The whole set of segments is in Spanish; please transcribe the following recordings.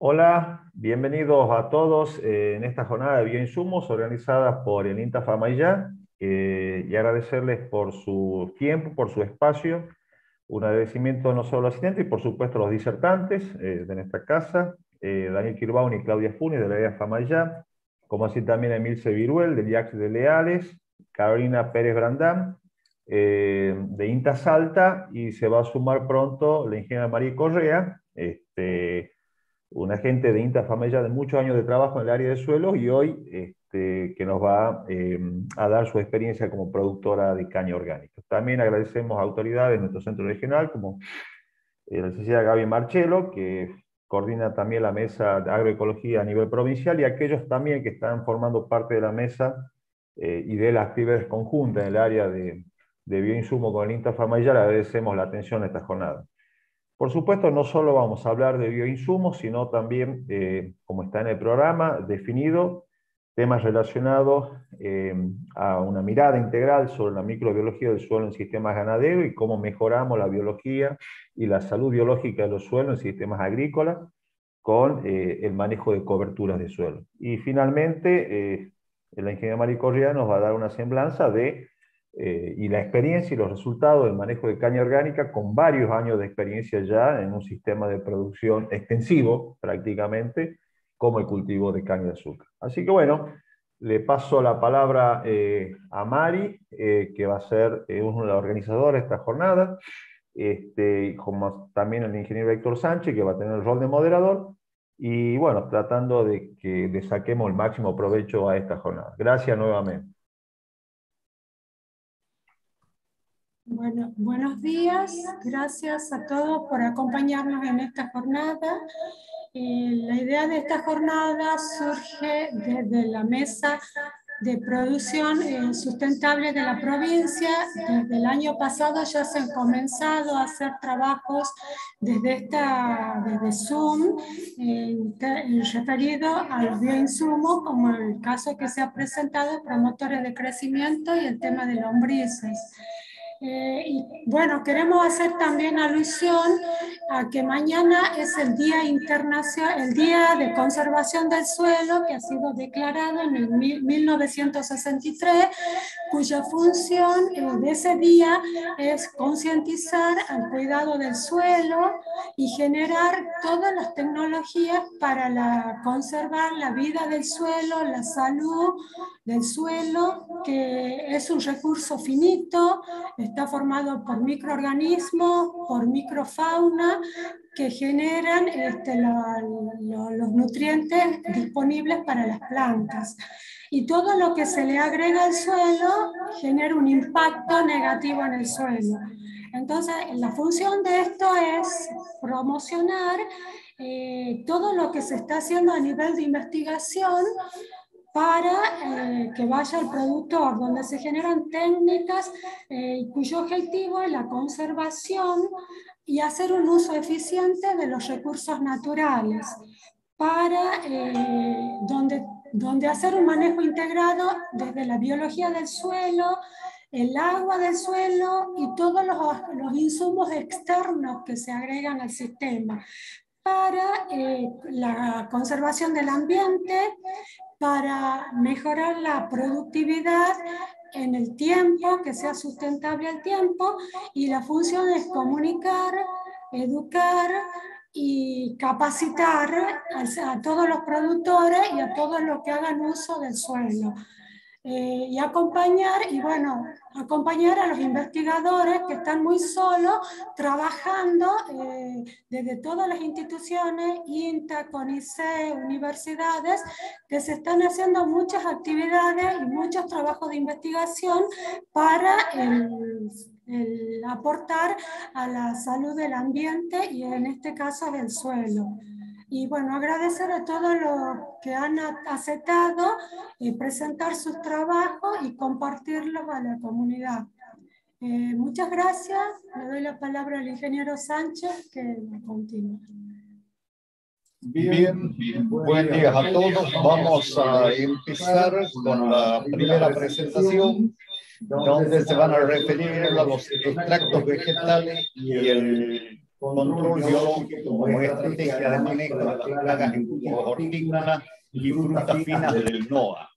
Hola, bienvenidos a todos eh, en esta jornada de bioinsumos organizada por el INTA FAMAYA eh, y agradecerles por su tiempo, por su espacio, un agradecimiento no solo a los asistentes y por supuesto a los disertantes eh, de nuestra casa, Daniel Kirbaun y Claudia Funes de la INTA FAMAYA, como así también Emilce Viruel del IAX de Leales, Carolina Pérez Brandán de INTA Salta y se va a sumar pronto la ingeniera María Correa, este, un agente de INTA Famella de muchos años de trabajo en el área de suelos y hoy este, que nos va eh, a dar su experiencia como productora de caña orgánica. También agradecemos a autoridades de nuestro centro regional, como eh, la licenciada Gaby Marchelo, que coordina también la mesa de agroecología a nivel provincial, y aquellos también que están formando parte de la mesa eh, y de las actividades conjuntas en el área de, de bioinsumo con el INTA le agradecemos la atención a esta jornada. Por supuesto, no solo vamos a hablar de bioinsumos, sino también, eh, como está en el programa, definido temas relacionados eh, a una mirada integral sobre la microbiología del suelo en sistemas ganaderos y cómo mejoramos la biología y la salud biológica de los suelos en sistemas agrícolas con eh, el manejo de coberturas de suelo. Y finalmente, la ingeniera María Correa nos va a dar una semblanza de eh, y la experiencia y los resultados del manejo de caña orgánica con varios años de experiencia ya en un sistema de producción extensivo prácticamente como el cultivo de caña de azúcar. Así que bueno, le paso la palabra eh, a Mari, eh, que va a ser uno de los organizadores de esta jornada, este, como también el ingeniero Héctor Sánchez, que va a tener el rol de moderador, y bueno, tratando de que le saquemos el máximo provecho a esta jornada. Gracias nuevamente. Bueno, buenos días, gracias a todos por acompañarnos en esta jornada. Eh, la idea de esta jornada surge desde la mesa de producción eh, sustentable de la provincia. Desde el año pasado ya se han comenzado a hacer trabajos desde, esta, desde Zoom referido al bioinsumo, como el caso que se ha presentado, promotores de crecimiento y el tema de lombrices. Eh, y bueno, queremos hacer también alusión a que mañana es el Día Internacional, el Día de Conservación del Suelo, que ha sido declarado en el 1963, cuya función de ese día es concientizar al cuidado del suelo y generar todas las tecnologías para conservar la vida del suelo, la salud del suelo, que es un recurso finito, está formado por microorganismos, por microfauna, que generan este, los nutrientes disponibles para las plantas. Y todo lo que se le agrega al suelo genera un impacto negativo en el suelo. Entonces, la función de esto es promocionar eh, todo lo que se está haciendo a nivel de investigación para eh, que vaya al productor, donde se generan técnicas eh, cuyo objetivo es la conservación y hacer un uso eficiente de los recursos naturales, para eh, donde, donde hacer un manejo integrado desde la biología del suelo, el agua del suelo y todos los, los insumos externos que se agregan al sistema para la conservación del ambiente, para mejorar la productividad en el tiempo, que sea sustentable el tiempo, y la función es comunicar, educar y capacitar a, todos los productores y a todos los que hagan uso del suelo. Eh, y acompañar, y bueno, acompañar a los investigadores que están muy solos trabajando eh, desde todas las instituciones, INTA, CONICE, universidades, que se están haciendo muchas actividades y muchos trabajos de investigación para aportar a la salud del ambiente y en este caso del suelo. Y bueno, agradecer a todos los que han aceptado y presentar sus trabajos y compartirlos a la comunidad. Eh, muchas gracias. Le doy la palabra al ingeniero Sánchez que continúe. Bien, buen día a todos. Vamos a empezar con la primera presentación, donde se van a referir a los extractos vegetales y el control biológico como estrategia de manejo de las plagas en cultivos hortícolas y frutas finas del NOA.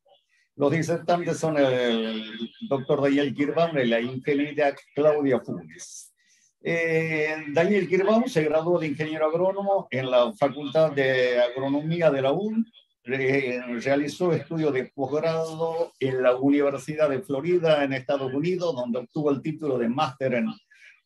Los disertantes son el doctor Daniel Kirbaum y la ingeniera Claudia Funes. Eh, Daniel Kirbaum se graduó de ingeniero agrónomo en la Facultad de Agronomía de la UN. realizó estudios de posgrado en la Universidad de Florida en Estados Unidos, donde obtuvo el título de máster en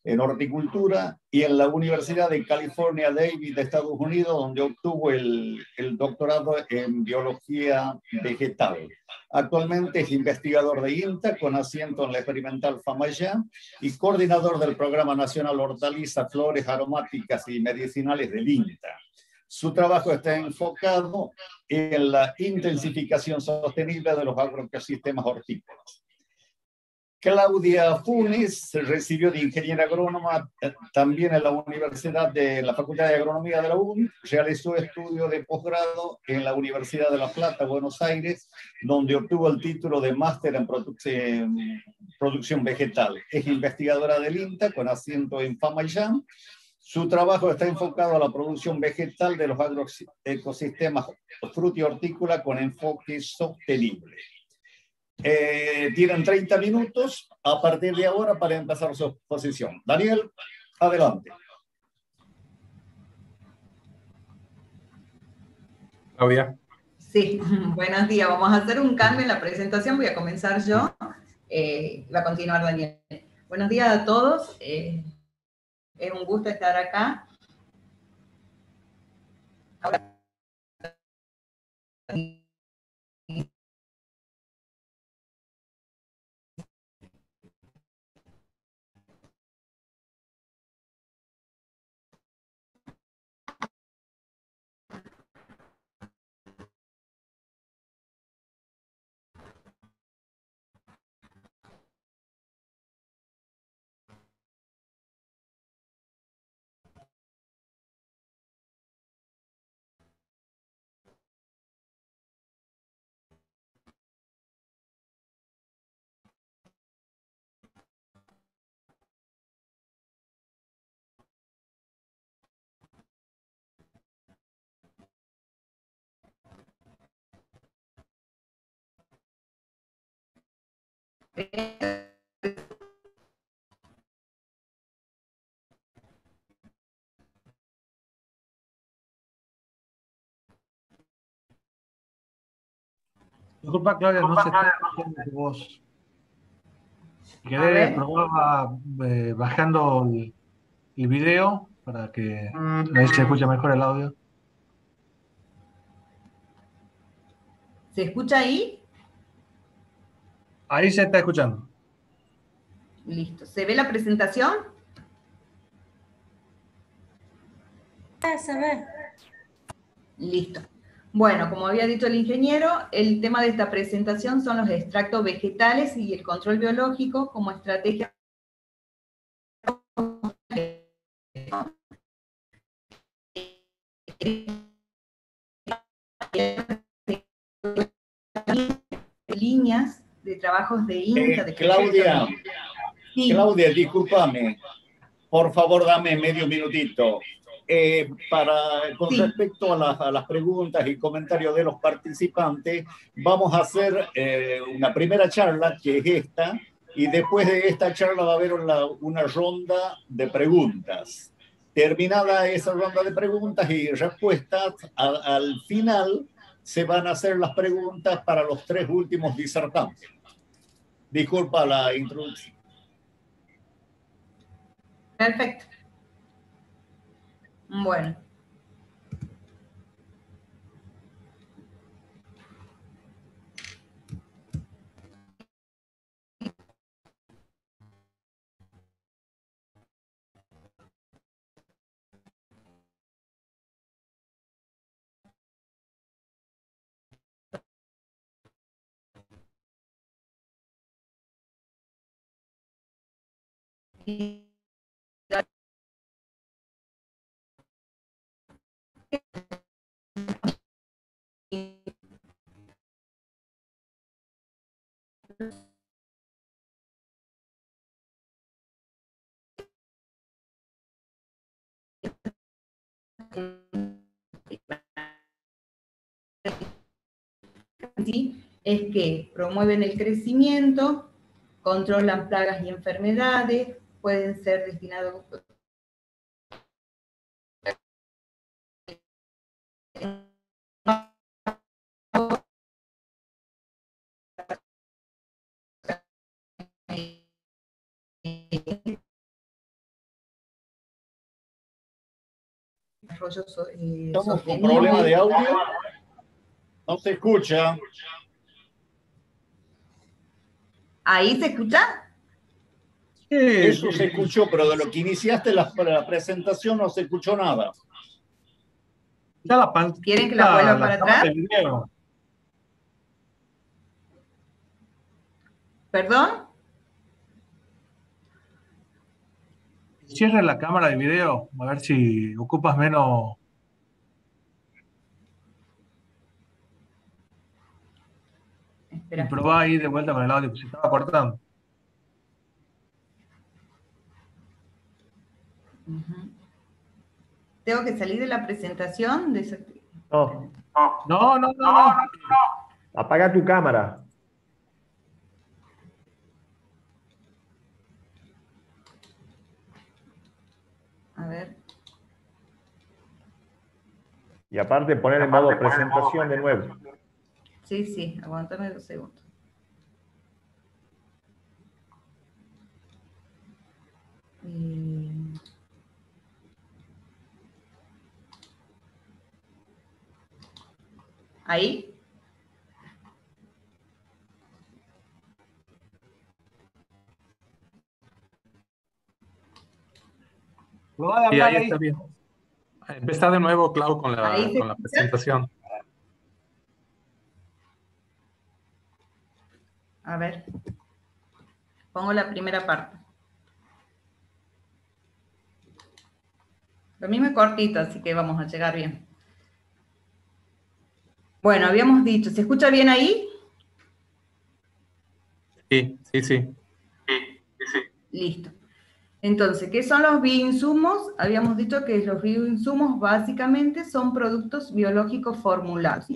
en horticultura y en la Universidad de California Davis de Estados Unidos, donde obtuvo el, doctorado en biología vegetal. Actualmente es investigador de INTA con asiento en la experimental FAMAYA y coordinador del Programa Nacional Hortaliza, Flores Aromáticas y Medicinales del INTA. Su trabajo está enfocado en la intensificación sostenible de los agroecosistemas hortícolas. Claudia Funes recibió de ingeniera agrónoma eh, también en la Universidad de la Facultad de Agronomía de la UNI, realizó estudios de posgrado en la Universidad de La Plata, Buenos Aires, donde obtuvo el título de máster en producción vegetal. Es investigadora del INTA con asiento en Famayán. Su trabajo está enfocado a la producción vegetal de los agroecosistemas fruti hortícola con enfoque sostenible. Eh, tienen 30 minutos a partir de ahora para empezar su exposición. Daniel, adelante. Claudia. Sí, buenos días. Vamos a hacer un cambio en la presentación. Voy a comenzar yo. Eh, va a continuar Daniel. Buenos días a todos. Eh, es un gusto estar acá. Ahora, Disculpa, Claudia, no se está escuchando tu voz. ¿Querés probar eh, bajando el, el, video para que si se escucha mejor el audio? ¿Se escucha ahí? Ahí se está escuchando. Listo. ¿Se ve la presentación? Se ve. Listo. Bueno, como había dicho el ingeniero, el tema de esta presentación son los extractos vegetales y el control biológico como estrategia líneas de trabajos de INTA. de Claudia, Claudia, discúlpame. Por favor, dame medio minutito. Eh, para, con respecto a, las preguntas y comentarios de los participantes, vamos a hacer eh, una primera charla, que es esta, y después de esta charla va a haber una, ronda de preguntas. Terminada esa ronda de preguntas y respuestas, al final se van a hacer las preguntas para los tres últimos disertantes. Disculpa la introducción. Perfecto. Bueno. Es que promueven el crecimiento, controlan plagas y enfermedades, pueden ser destinados Estamos con problema de audio. No se escucha. ¿Ahí se escucha? Eso se escuchó, pero de lo que iniciaste la, la presentación no se escuchó nada. ¿Quieren que la vuelva para atrás? ¿Perdón? Cierra la cámara de video, a ver si ocupas menos. Espera. Y probá ahí de vuelta con el audio, que se estaba cortando. ¿Tengo que salir de la presentación? No. No, no, no, no. Apaga tu cámara. A ver. Y aparte poner en modo presentación de nuevo. Sí, sí, aguántame dos segundos. Eh, Ahí. Y ahí está bien. Empezar de nuevo, Clau, con la, con la presentación. A ver. Pongo la primera parte. Lo mismo es cortito, así que vamos a llegar bien. Bueno, habíamos dicho, ¿se escucha bien ahí? Sí, sí, sí. Listo. Entonces, ¿qué son los bioinsumos? Habíamos dicho que los bioinsumos básicamente son productos biológicos formulados.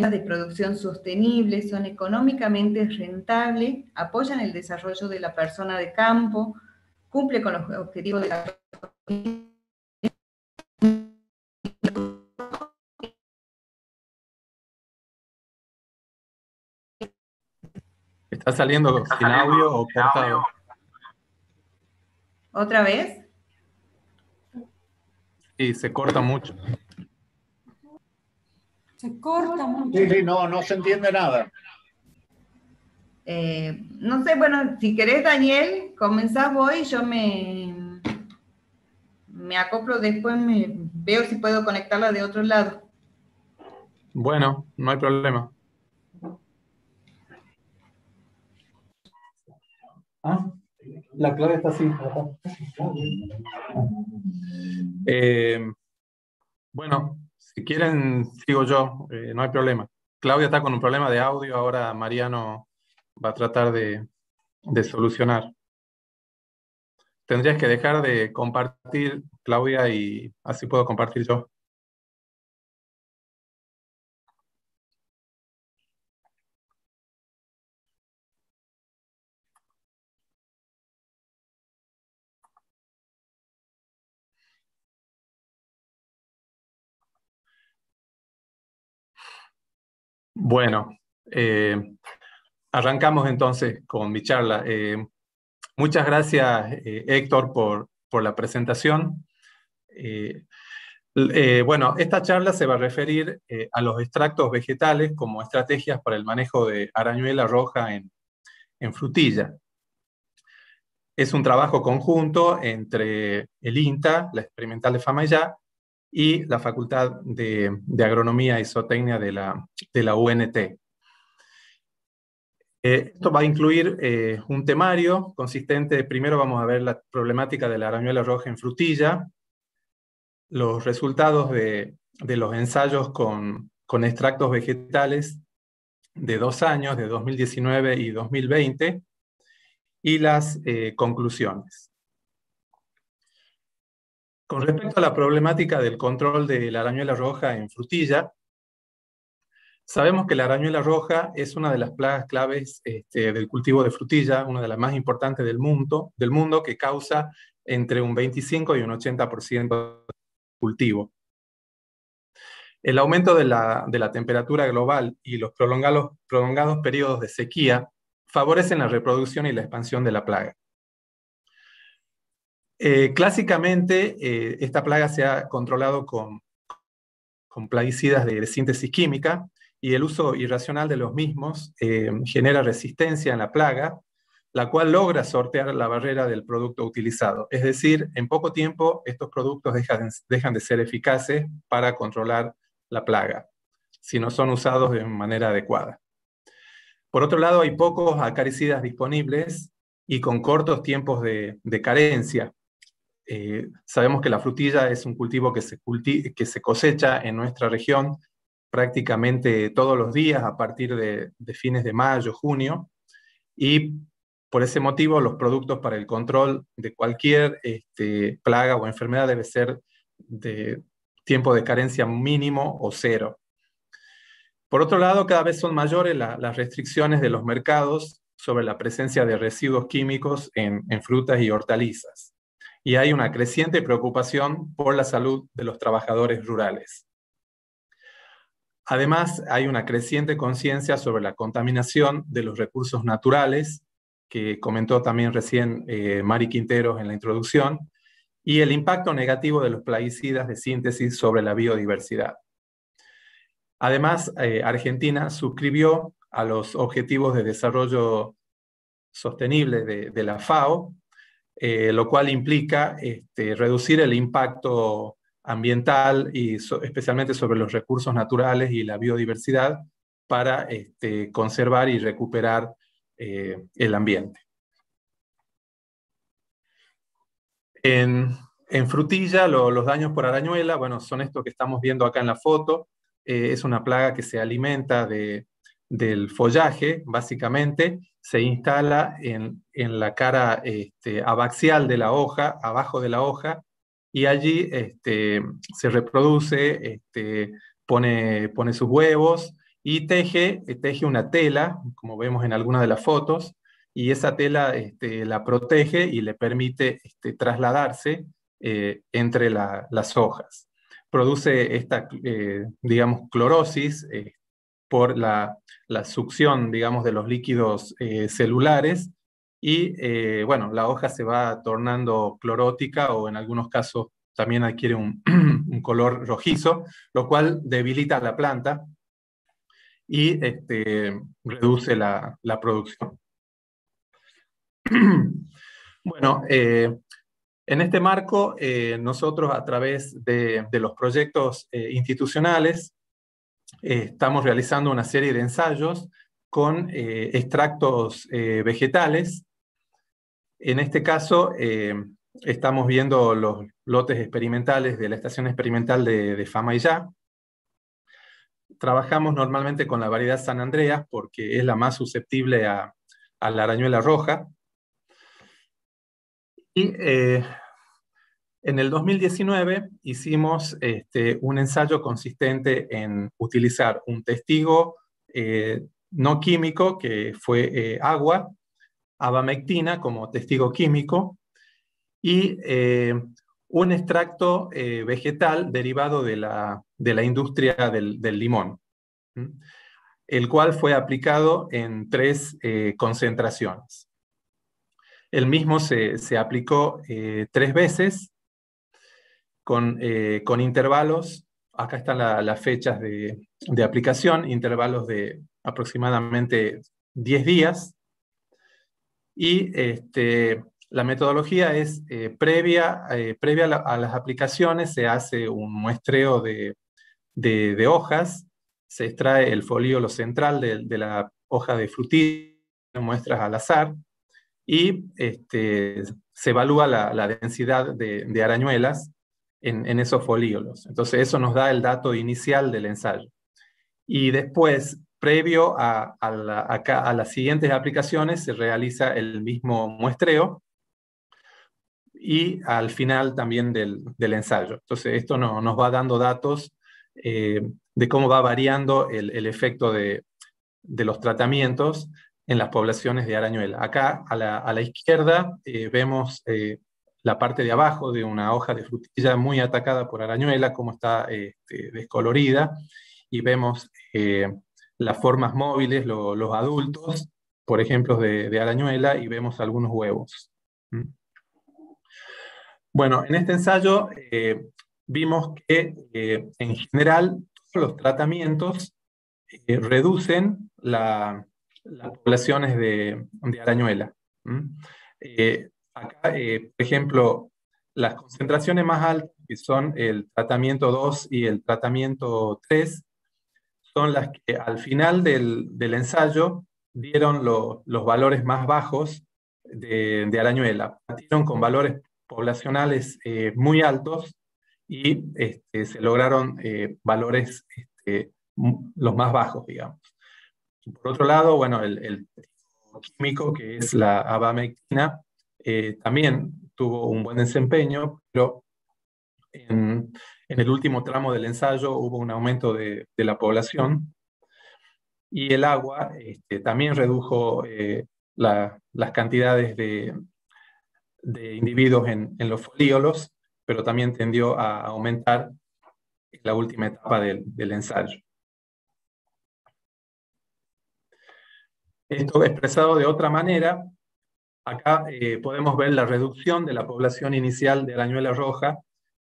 De producción sostenible, son económicamente rentables, apoyan el desarrollo de la persona de campo, cumple con los objetivos de la ¿Está saliendo sin audio o cortado? ¿Otra vez? Sí, se corta mucho. Se corta mucho. Sí, sí, no, no se entiende nada. Eh, no sé, bueno, si querés, Daniel, comenzás vos y yo me, me acoplo después, me veo si puedo conectarla de otro lado. Bueno, no hay problema. Ah, la clave está así. Eh, bueno, si quieren, sigo yo, eh, no hay problema. Claudia está con un problema de audio, ahora Mariano va a tratar de, de solucionar. Tendrías que dejar de compartir, Claudia, y así puedo compartir yo. Bueno, eh, arrancamos entonces con mi charla. Eh, muchas gracias, eh, Héctor, por, por, la presentación. bueno, esta charla se va a referir a los extractos vegetales como estrategias para el manejo de arañuela roja en, en frutilla. Es un trabajo conjunto entre el INTA, la Experimental de Famayá, y la Facultad de, Agronomía y Zootecnia de la, de la UNT. Eh, esto va a incluir eh, un temario consistente, primero vamos a ver la problemática de la arañuela roja en frutilla, los resultados de, los ensayos con, extractos vegetales de dos años, de 2019 y 2020, y las eh, conclusiones. Con respecto a la problemática del control de la arañuela roja en frutilla, sabemos que la arañuela roja es una de las plagas claves este, del cultivo de frutilla, una de las más importantes del mundo, del que causa entre un 25 y un 80% de cultivo. El aumento de la, temperatura global y los prolongados, prolongados periodos de sequía favorecen la reproducción y la expansión de la plaga. Eh, clásicamente, eh, esta plaga se ha controlado con, con plaguicidas de, síntesis química y el uso irracional de los mismos eh, genera resistencia en la plaga, la cual logra sortear la barrera del producto utilizado. Es decir, en poco tiempo estos productos dejan, dejan de ser eficaces para controlar la plaga, si no son usados de manera adecuada. Por otro lado, hay pocos acaricidas disponibles y con cortos tiempos de, carencia. Eh, sabemos que la frutilla es un cultivo que se, que se, cosecha en nuestra región prácticamente todos los días a partir de, fines de mayo, junio, y por ese motivo los productos para el control de cualquier este, plaga o enfermedad debe ser de, tiempo de carencia mínimo o cero. Por otro lado, cada vez son mayores las restricciones de los mercados sobre la presencia de residuos químicos en, frutas y hortalizas. Y hay una creciente preocupación por la salud de los trabajadores rurales. Además, hay una creciente conciencia sobre la contaminación de los recursos naturales, que comentó también recién eh, Mari Quinteros en la introducción, y el impacto negativo de los plaguicidas de síntesis sobre la biodiversidad. Además, eh, Argentina suscribió a los Objetivos de Desarrollo Sostenible de, la FAO, eh, lo cual implica este, reducir el impacto ambiental y especialmente sobre los recursos naturales y la biodiversidad para este, conservar y recuperar eh, el ambiente. En, frutilla, los daños por arañuela, bueno, son estos que estamos viendo acá en la foto. Eh, es una plaga que se alimenta del follaje, básicamente, se instala en, la cara este, abaxial de la hoja, abajo de la hoja, y allí este, se reproduce, este, pone, pone sus huevos y teje, teje una tela, como vemos en algunas de las fotos, y esa tela la protege y le permite trasladarse eh, entre las hojas. Produce esta, eh, digamos, clorosis por la, succión, digamos, de los líquidos celulares y, bueno, la hoja se va tornando clorótica o en algunos casos también adquiere un, color rojizo, lo cual debilita la planta y este, reduce la producción. Bueno, eh, en este marco, eh, nosotros a través de, los proyectos eh, institucionales estamos realizando una serie de ensayos con extractos vegetales. En este caso, estamos viendo los lotes experimentales de la estación experimental de, Fama y Ya. Trabajamos normalmente con la variedad San Andreas porque es la más susceptible a, a la arañuela roja, y eh, en el 2019 hicimos este, un ensayo consistente en utilizar un testigo eh, no químico, que fue eh, agua, abamectina como testigo químico, y un extracto vegetal derivado de la, de la industria del, del, limón, el cual fue aplicado en tres concentraciones. El mismo se, aplicó eh, tres veces eh, con, intervalos, acá están las fechas de, aplicación, intervalos de aproximadamente 10 días. Y este, la metodología es eh, previa, previa a, las aplicaciones, se hace un muestreo de, hojas, se extrae el folíolo central de, de la hoja de frutilla, muestras al azar, y este, se evalúa la, densidad de, arañuelas en, esos folíolos. Entonces, eso nos da el dato inicial del ensayo. Y después, previo a, a, las siguientes aplicaciones, se realiza el mismo muestreo y al final también del, ensayo. Entonces, esto nos va dando datos eh, de cómo va variando el, efecto de, los tratamientos en las poblaciones de arañuela. Acá a la, izquierda eh, vemos eh, la parte de abajo de una hoja de frutilla muy atacada por arañuela, cómo está este, descolorida, y vemos las formas móviles, los adultos, por ejemplo, de, arañuela, y vemos algunos huevos. ¿Mm? Bueno, en este ensayo eh, vimos que eh, en general todos los tratamientos eh, reducen las poblaciones de, arañuela. Acá, por ejemplo, las concentraciones más altas, que son el tratamiento 2 y el tratamiento 3, son las que al final del, ensayo dieron los valores más bajos de, de arañuela. Partieron con valores poblacionales eh, muy altos y este, se lograron eh, valores este, los más bajos, digamos. Por otro lado, bueno, el, químico, que es la abamectina, eh, también tuvo un buen desempeño, pero en, el último tramo del ensayo hubo un aumento de, la población y el agua este, también redujo las cantidades de, individuos en, los folíolos, pero también tendió a aumentar en la última etapa del, ensayo. Esto expresado de otra manera, acá eh, podemos ver la reducción de la población inicial de arañuela roja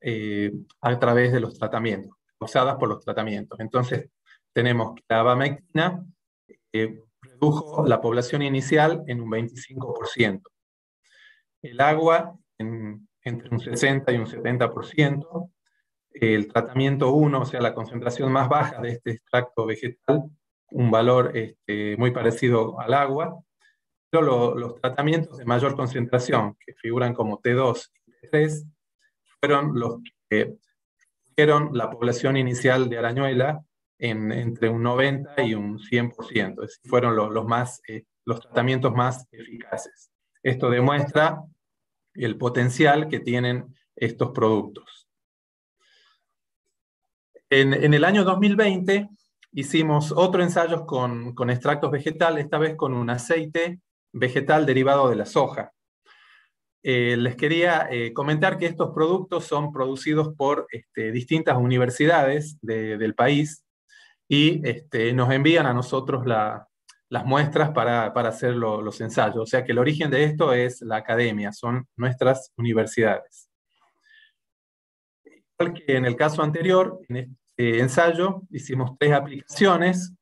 eh, a través de los tratamientos, causadas por los tratamientos. Entonces, tenemos que la abamectina eh, redujo la población inicial en un 25% el agua entre un 60 y un 70%, el tratamiento 1, o sea, la concentración más baja de este extracto vegetal, un valor este, muy parecido al agua, pero los tratamientos de mayor concentración, que figuran como T2 y T3, fueron los que redujeron la población inicial de arañuela en, entre un 90 y un 100%, es fueron los, más, eh, los tratamientos más eficaces. Esto demuestra el potencial que tienen estos productos. En, el año 2020 hicimos otro ensayo con, extractos vegetales, esta vez con un aceite vegetal derivado de la soja. Eh, les quería eh, comentar que estos productos son producidos por este, distintas universidades del país y este, nos envían a nosotros la, las muestras para, hacer los ensayos. O sea que el origen de esto es la academia, son nuestras universidades. En el caso anterior, en este ensayo hicimos tres aplicaciones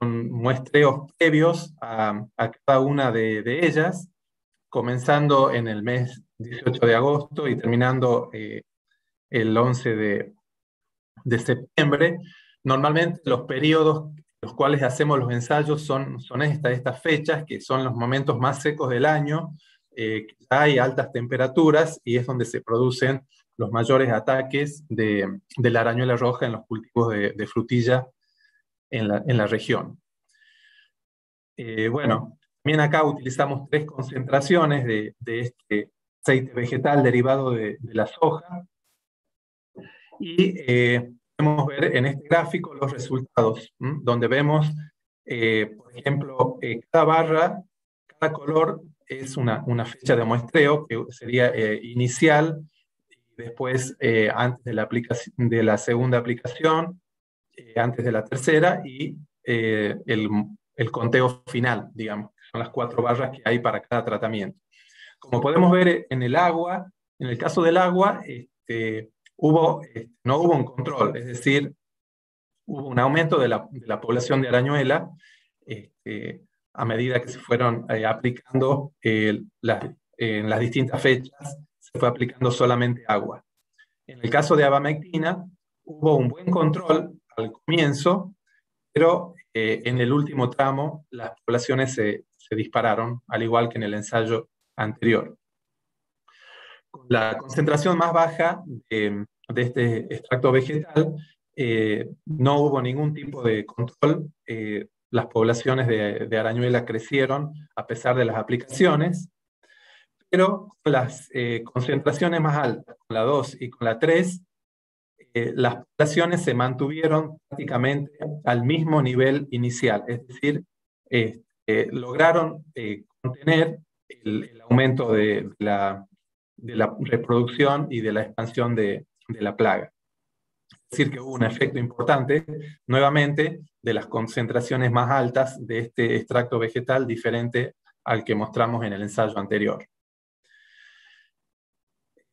muestreos previos a, cada una de, ellas, comenzando en el mes 18 de agosto y terminando eh, el 11 de, de septiembre. Normalmente los periodos los cuales hacemos los ensayos son, estas, estas fechas, que son los momentos más secos del año, eh, hay altas temperaturas y es donde se producen los mayores ataques de, la arañuela roja en los cultivos de, frutilla en la, región. Eh, bueno, también acá utilizamos tres concentraciones de, este aceite vegetal derivado de, la soja y eh, podemos ver en este gráfico los resultados, donde vemos, eh, por ejemplo, cada barra, cada color es una, una fecha de muestreo que sería inicial, después antes de la, de la segunda aplicación, antes de la tercera y el, el, conteo final, digamos, son las cuatro barras que hay para cada tratamiento. Como podemos ver en el agua, en el caso del agua, este, hubo, eh, no hubo un control, es decir, hubo un aumento de la, de la población de arañuela este, a medida que se fueron eh, aplicando eh, en las distintas fechas, se fue aplicando solamente agua. En el caso de abamectina, hubo un buen control al comienzo, pero en el último tramo las poblaciones se, se dispararon, al igual que en el ensayo anterior. La concentración más baja de de este extracto vegetal, eh, no hubo ningún tipo de control. Eh, las poblaciones de, arañuela crecieron a pesar de las aplicaciones, pero con las eh, concentraciones más altas, con la 2 y con la 3, las poblaciones se mantuvieron prácticamente al mismo nivel inicial, es decir, lograron contener el, aumento de, la, reproducción y de la expansión de la plaga decir que hubo un efecto importante, nuevamente, de las concentraciones más altas de este extracto vegetal diferente al que mostramos en el ensayo anterior.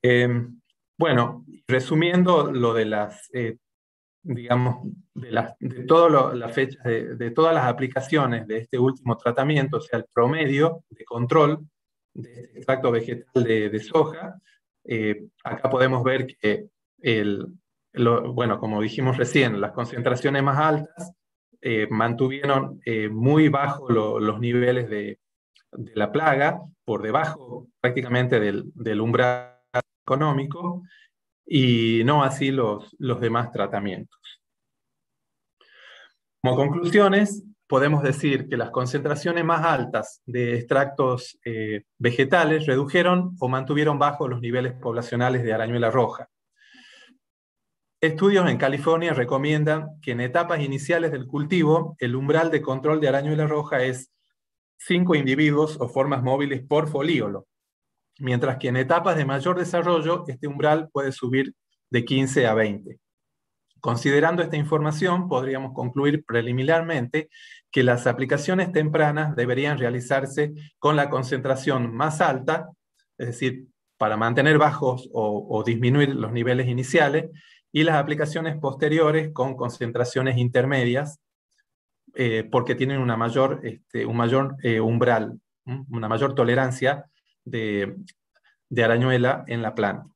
Em, bueno, resumiendo lo de las, eh, digamos, de, las, de todas las fechas, de, todas las aplicaciones de este último tratamiento, o sea, el promedio de control de este extracto vegetal de, soja, eh, acá podemos ver que el, bueno, como dijimos recién, las concentraciones más altas eh, mantuvieron muy bajos los niveles de, la plaga, por debajo prácticamente del, umbral económico, y no así los, los demás tratamientos. Como conclusiones, podemos decir que las concentraciones más altas de extractos eh, vegetales redujeron o mantuvieron bajos los niveles poblacionales de arañuela roja. Estudios en California recomiendan que en etapas iniciales del cultivo, el umbral de control de arañuela roja es 5 individuos o formas móviles por folíolo, mientras que en etapas de mayor desarrollo, este umbral puede subir de 15 a 20. Considerando esta información, podríamos concluir preliminarmente que las aplicaciones tempranas deberían realizarse con la concentración más alta, es decir, para mantener bajos o, disminuir los niveles iniciales, y las aplicaciones posteriores con concentraciones intermedias, eh, porque tienen una mayor, este, un mayor eh, umbral, una mayor tolerancia de, arañuela en la planta.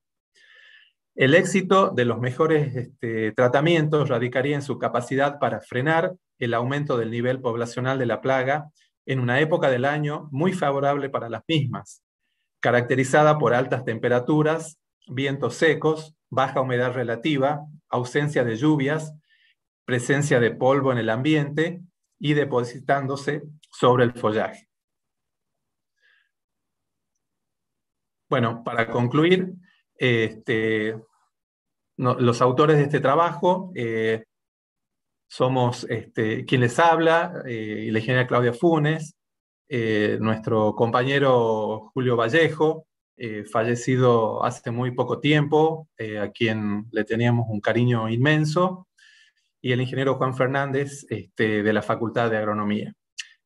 El éxito de los mejores este, tratamientos radicaría en su capacidad para frenar el aumento del nivel poblacional de la plaga en una época del año muy favorable para las mismas, caracterizada por altas temperaturas, vientos secos, baja humedad relativa, ausencia de lluvias, presencia de polvo en el ambiente y depositándose sobre el follaje. Bueno, para concluir, este, los autores de este trabajo eh, somos este, quien les habla, eh, la ingeniera Claudia Funes, eh, nuestro compañero Julio Vallejo, eh, fallecido hace muy poco tiempo, eh, a quien le teníamos un cariño inmenso, y el ingeniero Juan Fernández este, de la Facultad de Agronomía.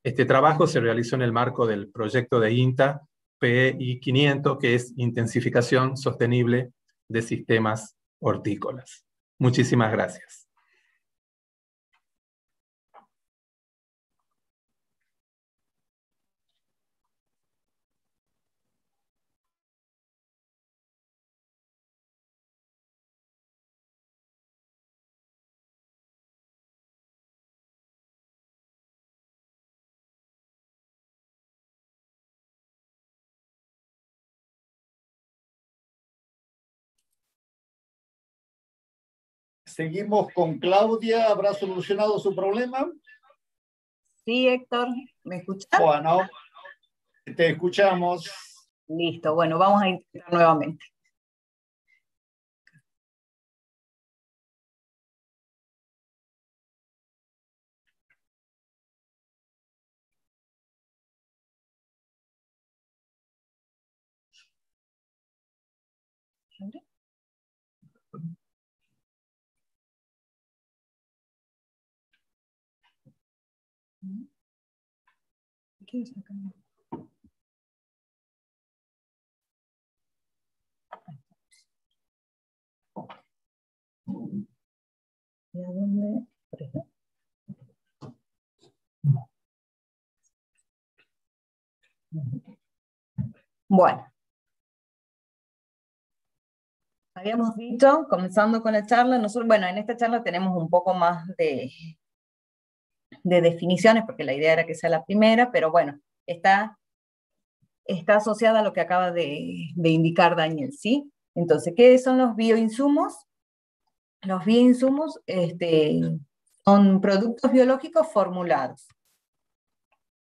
Este trabajo se realizó en el marco del proyecto de INTA PI 500, que es Intensificación Sostenible de Sistemas Hortícolas. Muchísimas gracias. Seguimos con Claudia. ¿Habrá solucionado su problema? Sí, Héctor, ¿me escuchas? Bueno, te escuchamos. Listo, bueno, vamos a intentar nuevamente. ¿Y a dónde? Bueno. Habíamos dicho, comenzando con la charla, nosotros, bueno, en esta charla tenemos un poco más de, de definiciones, porque la idea era que sea la primera, pero bueno, está, está asociada a lo que acaba de, indicar Daniel, ¿sí? Entonces, ¿qué son los bioinsumos? los bioinsumos este, son productos biológicos formulados,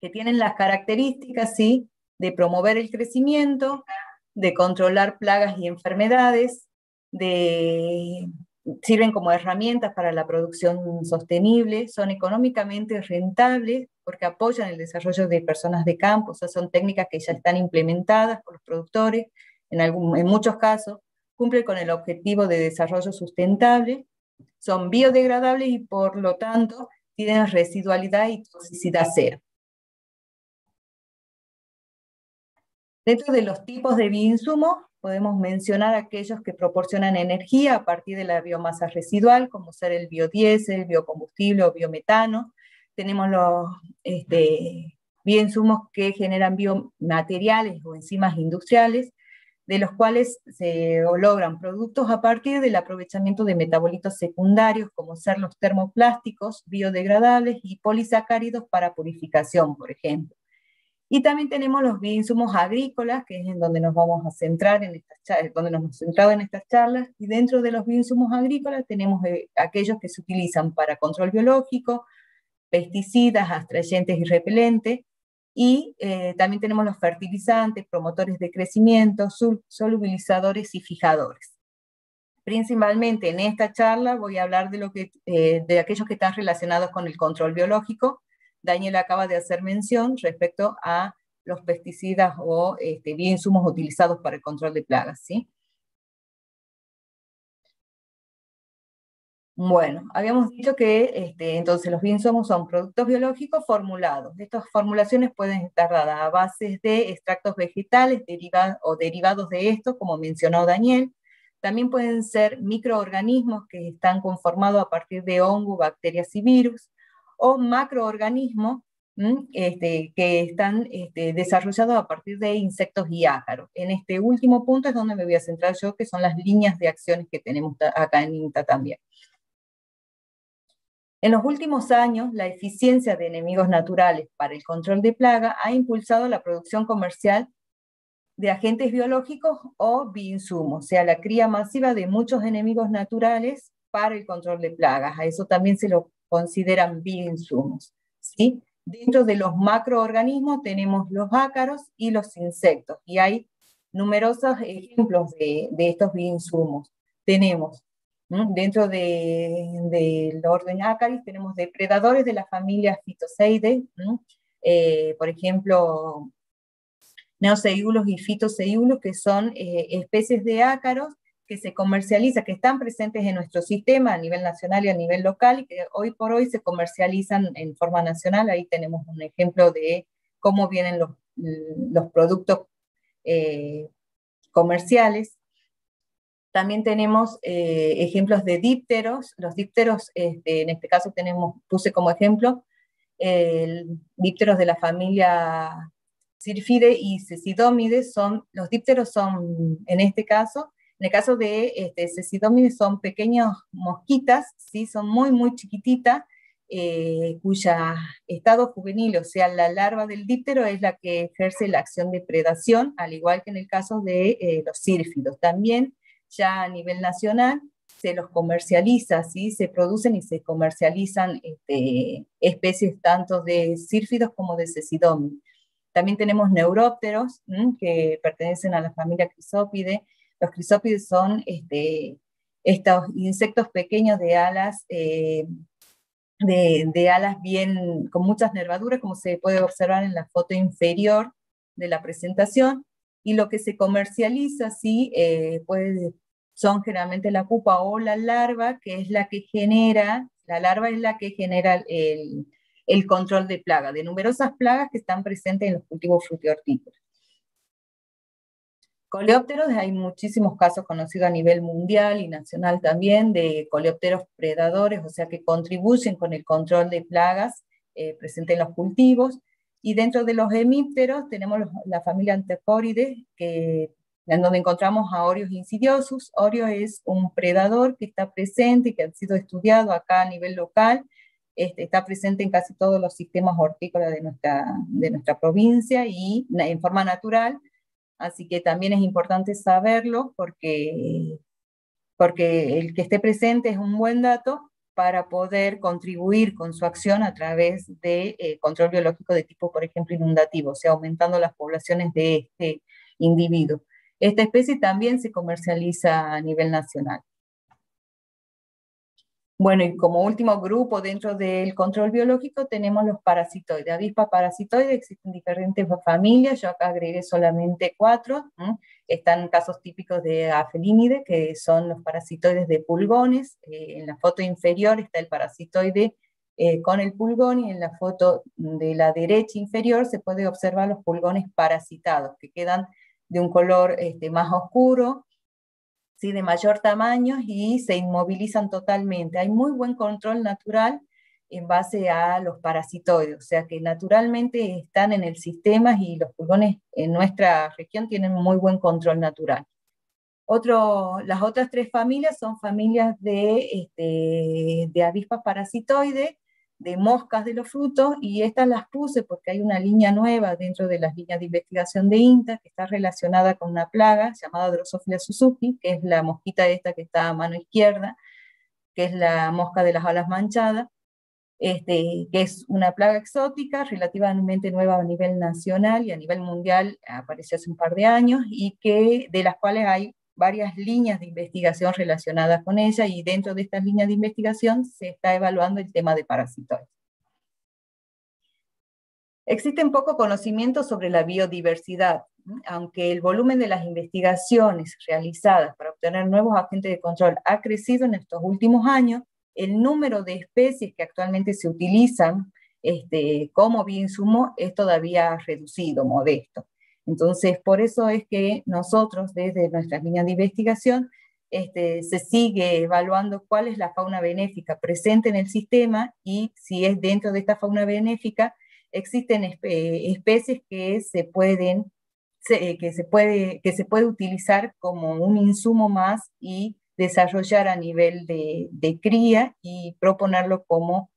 que tienen las características ¿sí? de promover el crecimiento, de controlar plagas y enfermedades, de sirven como herramientas para la producción sostenible, son económicamente rentables porque apoyan el desarrollo de personas de campo, o sea, son técnicas que ya están implementadas por los productores, en, muchos casos cumplen con el objetivo de desarrollo sustentable, son biodegradables y por lo tanto tienen residualidad y toxicidad cero. Dentro de los tipos de bioinsumos, podemos mencionar aquellos que proporcionan energía a partir de la biomasa residual, como ser el biodiesel, biocombustible o biometano. Tenemos los este, bioinsumos que generan biomateriales o enzimas industriales, de los cuales se logran productos a partir del aprovechamiento de metabolitos secundarios, como ser los termoplásticos biodegradables y polisacáridos para purificación, por ejemplo. Y también tenemos los bioinsumos agrícolas, que es en donde nos vamos a centrar en estas donde nos hemos centrado en estas charlas. Y dentro de los bioinsumos agrícolas tenemos eh, aquellos que se utilizan para control biológico, pesticidas, astrayentes y repelentes. Y eh, también tenemos los fertilizantes, promotores de crecimiento, solubilizadores y fijadores. Principalmente en esta charla voy a hablar de, lo que, eh, de aquellos que están relacionados con el control biológico, Daniel acaba de hacer mención respecto a los pesticidas o este, bioinsumos utilizados para el control de plagas. ¿sí? Bueno, habíamos dicho que este, entonces los bioinsumos son productos biológicos formulados. Estas formulaciones pueden estar dadas a bases de extractos vegetales o derivados de estos, como mencionó Daniel. También pueden ser microorganismos que están conformados a partir de hongos, bacterias y virus o macroorganismos este, que están este, desarrollados a partir de insectos y ácaros. En este último punto es donde me voy a centrar yo, que son las líneas de acciones que tenemos acá en INTA también. En los últimos años, la eficiencia de enemigos naturales para el control de plaga ha impulsado la producción comercial de agentes biológicos o bioinsumos, o sea, la cría masiva de muchos enemigos naturales para el control de plagas. A eso también se lo consideran bioinsumos. ¿sí? Dentro de los macroorganismos tenemos los ácaros y los insectos, y hay numerosos ejemplos de, estos bioinsumos. Tenemos dentro del de, orden Acaris tenemos depredadores de la familia Phytoseidae, eh, por ejemplo, neoseiulos y fitoseiulos, que son eh, especies de ácaros que se comercializa, que están presentes en nuestro sistema a nivel nacional y a nivel local y que hoy por hoy se comercializan en forma nacional. Ahí tenemos un ejemplo de cómo vienen los, los productos eh, comerciales. También tenemos eh, ejemplos de dípteros. Los dípteros, este, en este caso tenemos, puse como ejemplo, el dípteros de la familia Sirfide y Cesidómide son, los dípteros son, en este caso, en el caso de este, son pequeñas mosquitas, ¿sí? son muy, muy chiquititas, eh, cuya estado juvenil, o sea, la larva del díptero, es la que ejerce la acción de predación, al igual que en el caso de eh, los sírfidos. También, ya a nivel nacional, se los comercializa, ¿sí? se producen y se comercializan este, especies tanto de sírfidos como de cecidomi. También tenemos neurópteros, que pertenecen a la familia Crisópide, los crisópides son este, estos insectos pequeños de alas, eh, de, alas bien, con muchas nervaduras, como se puede observar en la foto inferior de la presentación, y lo que se comercializa, sí, eh, son generalmente la pupa o la larva, que es la que genera, la larva es la que genera el, el control de plaga, de numerosas plagas que están presentes en los cultivos frutihortícolas. Coleópteros, hay muchísimos casos conocidos a nivel mundial y nacional también de coleópteros predadores, o sea que contribuyen con el control de plagas eh, presentes en los cultivos. Y dentro de los hemípteros tenemos la familia Antecorides, que, en donde encontramos a Orios insidiosus. Orio es un predador que está presente y que ha sido estudiado acá a nivel local. Este, está presente en casi todos los sistemas hortícolas de nuestra, de nuestra provincia y en forma natural Así que también es importante saberlo porque porque el que esté presente es un buen dato para poder contribuir con su acción a través de eh, control biológico de tipo, por ejemplo, inundativo, o sea, aumentando las poblaciones de este individuo. Esta especie también se comercializa a nivel nacional. Bueno, y como último grupo dentro del control biológico tenemos los parasitoides. Avispa parasitoide, existen diferentes familias, yo acá agregué solamente cuatro. Están casos típicos de afelínide, que son los parasitoides de pulgones. Eh, en la foto inferior está el parasitoide eh, con el pulgón y en la foto de la derecha inferior se puede observar los pulgones parasitados, que quedan de un color este, más oscuro, de mayor tamaño y se inmovilizan totalmente. Hay muy buen control natural en base a los parasitoides, o sea que naturalmente están en el sistema y los pulgones en nuestra región tienen muy buen control natural. Las otras tres familias son familias de, este, de avispas parasitoides, de moscas de los frutos y estas las puse porque hay una línea nueva dentro de las líneas de investigación de INTA que está relacionada con una plaga llamada Drosophila suzuki, que es la mosquita esta que está a mano izquierda, que es la mosca de las alas manchadas, este, que es una plaga exótica relativamente nueva a nivel nacional y a nivel mundial apareció hace un par de años y que de las cuales hay varias líneas de investigación relacionadas con ella y dentro de estas líneas de investigación se está evaluando el tema de parasitoides. Existen poco conocimiento sobre la biodiversidad, aunque el volumen de las investigaciones realizadas para obtener nuevos agentes de control ha crecido en estos últimos años, el número de especies que actualmente se utilizan este, como bioinsumo es todavía reducido, modesto. Entonces, por eso es que nosotros, desde nuestras líneas de investigación, este, se sigue evaluando cuál es la fauna benéfica presente en el sistema y si es dentro de esta fauna benéfica, existen especies que se pueden que se puede que se puede utilizar como un insumo más y desarrollar a nivel de, cría y proponerlo como,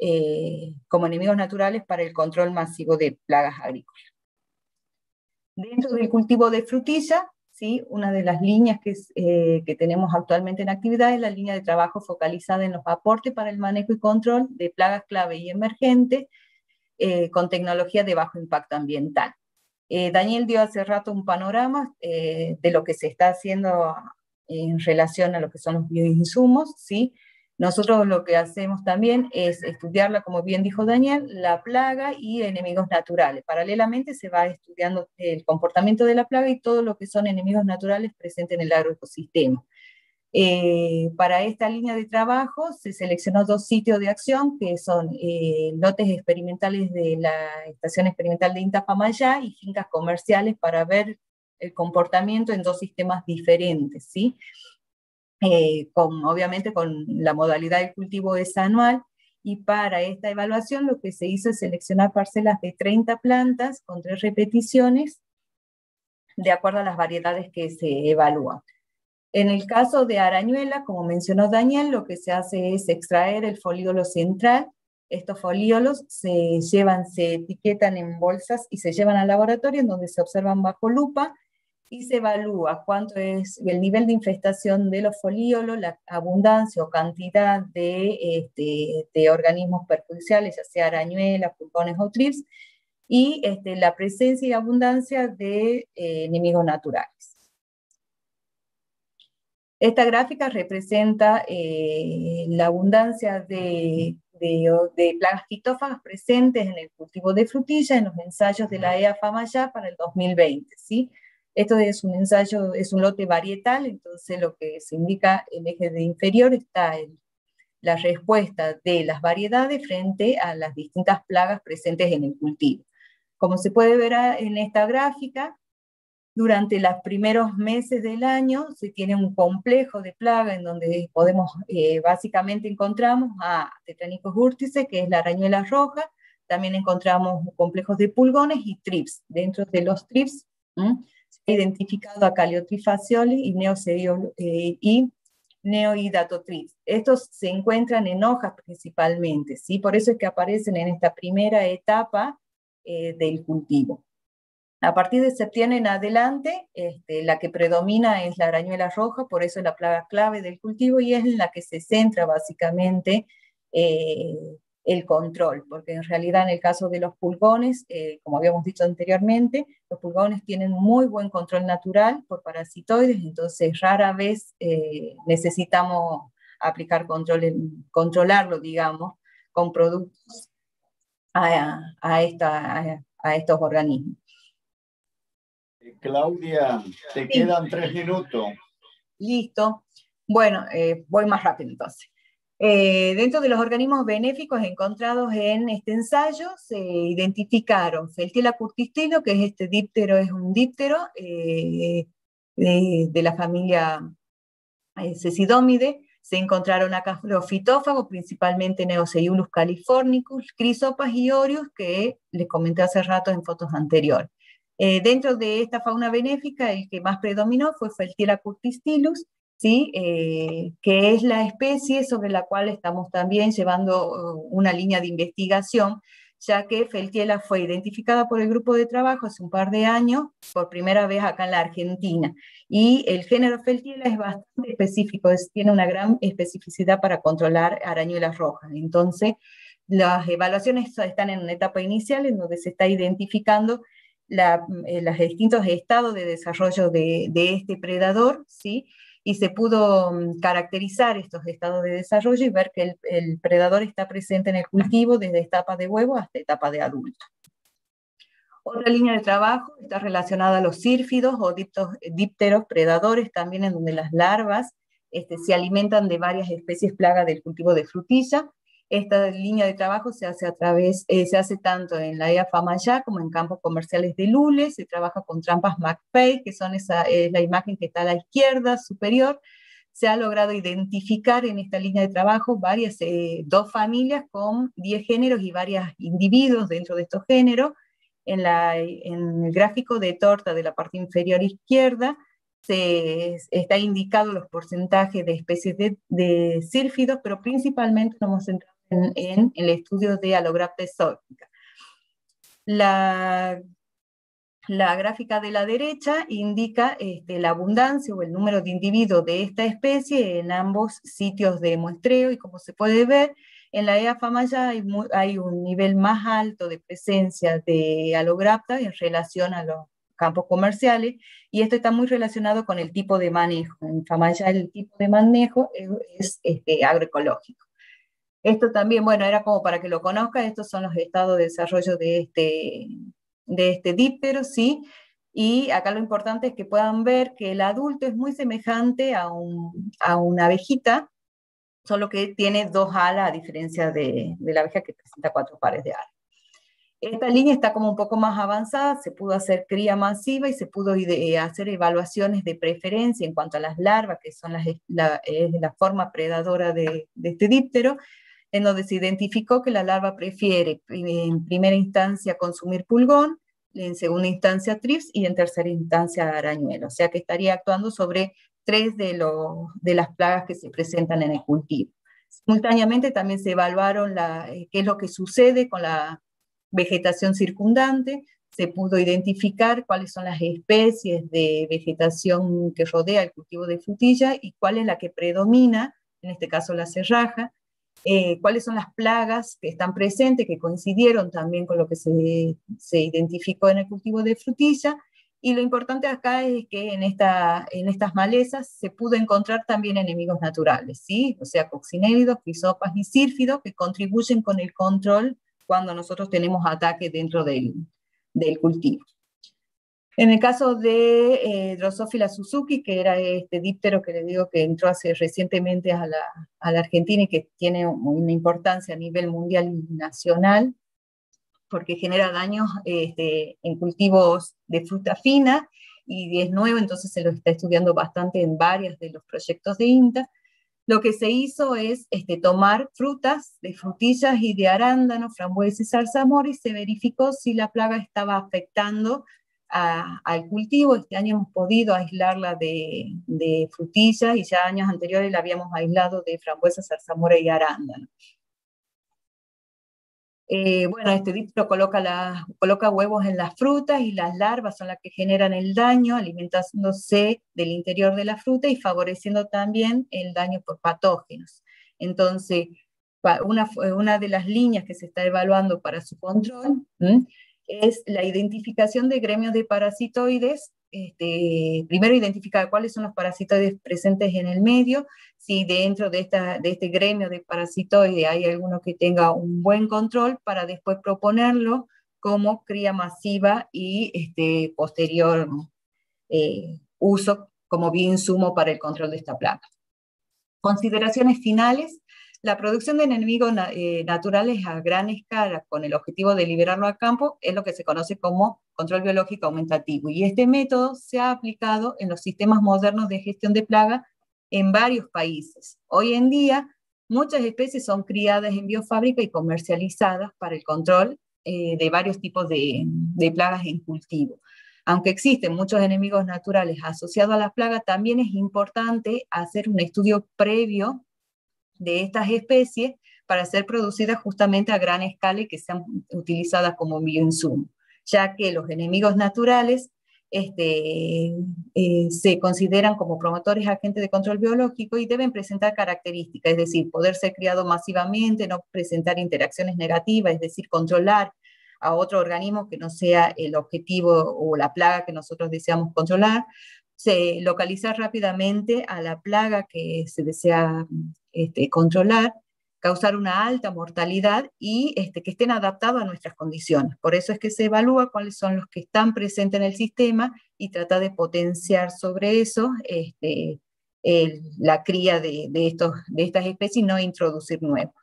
eh, como enemigos naturales para el control masivo de plagas agrícolas. Dentro del cultivo de frutilla, ¿sí? una de las líneas que, eh, que, tenemos actualmente en actividad es la línea de trabajo focalizada en los aportes para el manejo y control de plagas clave y emergentes eh, con tecnología de bajo impacto ambiental. Eh, Daniel dio hace rato un panorama de lo que se está haciendo en relación a lo que son los bioinsumos, ¿sí? Nosotros lo que hacemos también es estudiarla, como bien dijo Daniel, la plaga y enemigos naturales. Paralelamente se va estudiando el comportamiento de la plaga y todo lo que son enemigos naturales presentes en el agroecosistema. Eh, para esta línea de trabajo se seleccionó dos sitios de acción que son eh, lotes experimentales de la Estación Experimental de Intapamayá y fincas comerciales para ver el comportamiento en dos sistemas diferentes, ¿sí? Eh, con, obviamente con la modalidad de cultivo es anual, y para esta evaluación lo que se hizo es seleccionar parcelas de 30 plantas con tres repeticiones de acuerdo a las variedades que se evalúan. En el caso de arañuela, como mencionó Daniel, lo que se hace es extraer el folíolo central. Estos folíolos se llevan, se etiquetan en bolsas y se llevan al laboratorio en donde se observan bajo lupa y se evalúa cuánto es el nivel de infestación de los folíolos, la abundancia o cantidad de, este, de organismos perjudiciales, ya sea arañuelas, pulgones o trips, y este, la presencia y abundancia de eh, enemigos naturales. Esta gráfica representa eh, la abundancia de, de, de, plagas quitófagas presentes en el cultivo de frutilla en los ensayos de la EAFAMAYA para el 2020. ¿sí? Esto es un ensayo, es un lote varietal, entonces lo que se indica el eje de inferior está la respuesta de las variedades frente a las distintas plagas presentes en el cultivo. Como se puede ver en esta gráfica, durante los primeros meses del año se tiene un complejo de plagas en donde podemos, eh, básicamente encontramos a Tetranicos urtice, que es la arañuela roja, también encontramos complejos de pulgones y trips. Dentro de los trips, identificado a Caliotrifacioli y, eh, y Neoidatotrix. Estos se encuentran en hojas principalmente, ¿sí? por eso es que aparecen en esta primera etapa eh, del cultivo. A partir de septiembre en adelante, este, la que predomina es la arañuela roja, por eso es la plaga clave del cultivo y es en la que se centra básicamente eh, el control, porque en realidad en el caso de los pulgones, eh, como habíamos dicho anteriormente, los pulgones tienen muy buen control natural por parasitoides, entonces rara vez eh, necesitamos aplicar control, controlarlo, digamos, con productos a, a, esta, a estos organismos. Claudia, te quedan tres minutos. Listo. Bueno, eh, voy más rápido entonces. Eh, dentro de los organismos benéficos encontrados en este ensayo se identificaron Feltiela curtistilo, que es este díptero, es un díptero eh, de, la familia Cecidomide, se encontraron acá los fitófagos, principalmente Neoseiulus californicus, Crisopas y Orius, que les comenté hace rato en fotos anteriores. Eh, dentro de esta fauna benéfica, el que más predominó fue Feltiera curtistilus, ¿sí? Eh, que es la especie sobre la cual estamos también llevando uh, una línea de investigación, ya que Feltiela fue identificada por el grupo de trabajo hace un par de años, por primera vez acá en la Argentina. Y el género Feltiela es bastante específico, tiene una gran especificidad para controlar arañuelas rojas. Entonces, las evaluaciones están en una etapa inicial en donde se está identificando eh, los distintos estados de desarrollo de, este predador, ¿sí? Y se pudo mm, caracterizar estos estados de desarrollo y ver que el, predador está presente en el cultivo desde etapa de huevo hasta etapa de adulto. Otra línea de trabajo está relacionada a los sírfidos o dípteros predadores, también en donde las larvas este, se alimentan de varias especies plagas del cultivo de frutilla, esta línea de trabajo se hace a través, eh, se hace tanto en la EA Famayá como en campos comerciales de Lule, se trabaja con trampas McFay, que son esa, la imagen que está a la izquierda superior. Se ha logrado identificar en esta línea de trabajo varias, eh, dos familias con 10 géneros y varios individuos dentro de estos géneros. En, la, en el gráfico de torta de la parte inferior izquierda, se, está indicado los porcentajes de especies de, de sírfidos, pero principalmente nos hemos centrado en, el estudio de alografta exótica. La, la gráfica de la derecha indica este, la abundancia o el número de individuos de esta especie en ambos sitios de muestreo y como se puede ver, en la EAFAMAYA hay, hay un nivel más alto de presencia de alograpta en relación a los campos comerciales y esto está muy relacionado con el tipo de manejo. En Famaya el tipo de manejo es, este, agroecológico. Esto también, bueno, era como para que lo conozcan, estos son los estados de desarrollo de este, de este díptero, ¿sí? Y acá lo importante es que puedan ver que el adulto es muy semejante a, un, a una abejita, solo que tiene dos alas a diferencia de, de la abeja que presenta cuatro pares de alas. Esta línea está como un poco más avanzada, se pudo hacer cría masiva y se pudo hacer evaluaciones de preferencia en cuanto a las larvas, que son las, la, la forma predadora de, de este díptero, en donde se identificó que la larva prefiere en primera instancia consumir pulgón, en segunda instancia trips y en tercera instancia arañuelo. O sea que estaría actuando sobre tres de, de las plagas que se presentan en el cultivo. Simultáneamente también se evaluaron la, eh, qué es lo que sucede con la vegetación circundante, se pudo identificar cuáles son las especies de vegetación que rodea el cultivo de frutilla y cuál es la que predomina, en este caso la cerraja, eh, cuáles son las plagas que están presentes, que coincidieron también con lo que se, se, identificó en el cultivo de frutilla. Y lo importante acá es que en, esta, en estas malezas se pudo encontrar también enemigos naturales, ¿sí? o sea, coccinélidos, crisopas y sírfidos que contribuyen con el control cuando nosotros tenemos ataques dentro del, del cultivo. En el caso de eh, Drosophila Suzuki, que era este díptero que le digo que entró hace recientemente a la, a la Argentina y que tiene una importancia a nivel mundial y nacional, porque genera daños este, en cultivos de fruta fina y es nuevo, entonces se lo está estudiando bastante en varios de los proyectos de INTA. Lo que se hizo es este, tomar frutas de frutillas y de arándano, frambuesas y zarzamora y se verificó si la plaga estaba afectando al cultivo. Este año hemos podido aislarla de, de, frutillas y ya años anteriores la habíamos aislado de frambuesas, zarzamora y arándano. Eh, bueno, este diptero coloca, coloca huevos en las frutas y las larvas son las que generan el daño, alimentándose del interior de la fruta y favoreciendo también el daño por patógenos. Entonces, una, una de las líneas que se está evaluando para su control es la identificación de gremios de parasitoides este, primero identificar cuáles son los parasitoides presentes en el medio, si dentro de, esta, de este gremio de parasitoides hay alguno que tenga un buen control para después proponerlo como cría masiva y este, posterior eh, uso como bien sumo para el control de esta plaga. Consideraciones finales. La producción de enemigos eh, naturales a gran escala con el objetivo de liberarlo a campo es lo que se conoce como control biológico aumentativo y este método se ha aplicado en los sistemas modernos de gestión de plaga en varios países. Hoy en día, muchas especies son criadas en biofábrica y comercializadas para el control eh, de varios tipos de, de plagas en cultivo. Aunque existen muchos enemigos naturales asociados a las plagas, también es importante hacer un estudio previo de estas especies para ser producidas justamente a gran escala y que sean utilizadas como bioinsumo, ya que los enemigos naturales este, eh, se consideran como promotores agentes de control biológico y deben presentar características, es decir, poder ser criado masivamente, no presentar interacciones negativas, es decir, controlar a otro organismo que no sea el objetivo o la plaga que nosotros deseamos controlar, se localizar rápidamente a la plaga que se desea este, controlar, causar una alta mortalidad y este, que estén adaptados a nuestras condiciones. Por eso es que se evalúa cuáles son los que están presentes en el sistema y trata de potenciar sobre eso este, la cría de, estos, de estas especies y no introducir nuevos.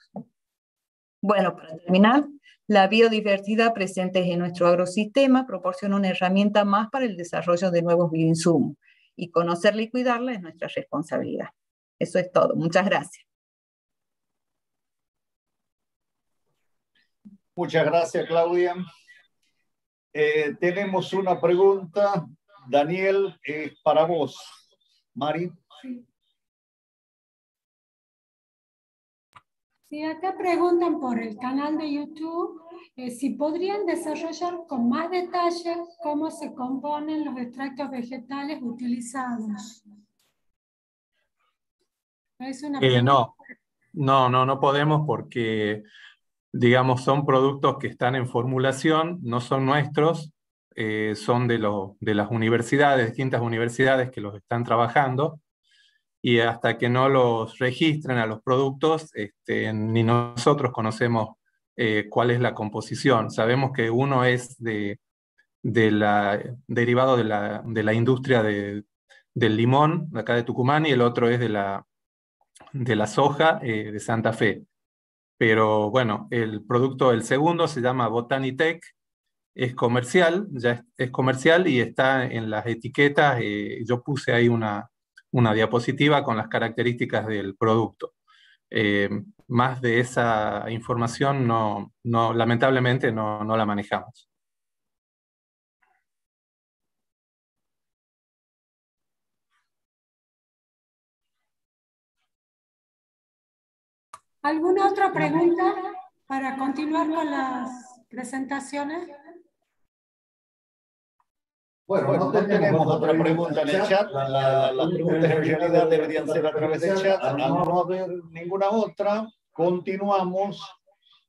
Bueno, para terminar, la biodiversidad presente en nuestro agrosistema proporciona una herramienta más para el desarrollo de nuevos bioinsumos y conocerla y cuidarla es nuestra responsabilidad. Eso es todo. Muchas gracias. Muchas gracias, Claudia. Eh, tenemos una pregunta. Daniel, es para vos. Mari. Sí, acá preguntan por el canal de YouTube eh, si podrían desarrollar con más detalle cómo se componen los extractos vegetales utilizados. Eh, no, no, no, no podemos porque, digamos, son productos que están en formulación, no son nuestros, eh, son de, de las universidades, distintas universidades que los están trabajando, y hasta que no los registren a los productos, este, ni nosotros conocemos eh, cuál es la composición. Sabemos que uno es de, la, derivado de la, de la industria del limón, de acá de Tucumán, y el otro es de la, de la soja eh, de Santa Fe. Pero bueno, el producto, el segundo, se llama Botanitech, es comercial, ya es, comercial y está en las etiquetas. Eh, yo puse ahí una, una, diapositiva con las características del producto. Eh, más de esa información no, no lamentablemente no, no la manejamos. ¿Alguna otra pregunta para continuar con las presentaciones? Bueno, no tenemos otra pregunta en el chat. las preguntas en realidad deberían ser a través del chat. Al no haber ninguna otra, continuamos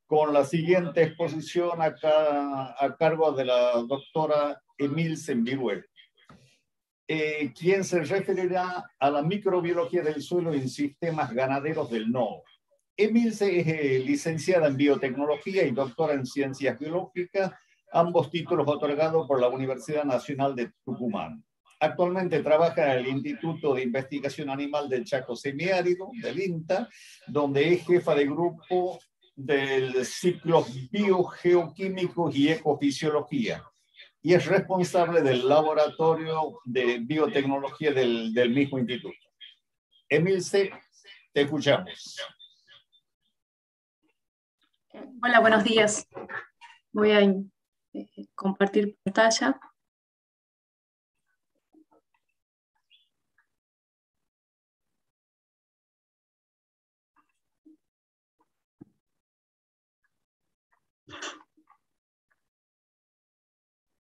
con la siguiente exposición acá a cargo de la doctora Emil Sembiruel, eh, quien se referirá a la microbiología del suelo en sistemas ganaderos del NOVA. Emilce es eh, licenciada en biotecnología y doctora en ciencias biológicas, ambos títulos otorgados por la Universidad Nacional de Tucumán. Actualmente trabaja en el Instituto de Investigación Animal del Chaco Semiárido, del INTA, donde es jefa de grupo del ciclo biogeoquímicos y ecofisiología y es responsable del laboratorio de biotecnología del, del mismo instituto. Emilce, te escuchamos. Hola, buenos días. Voy a eh, compartir pantalla.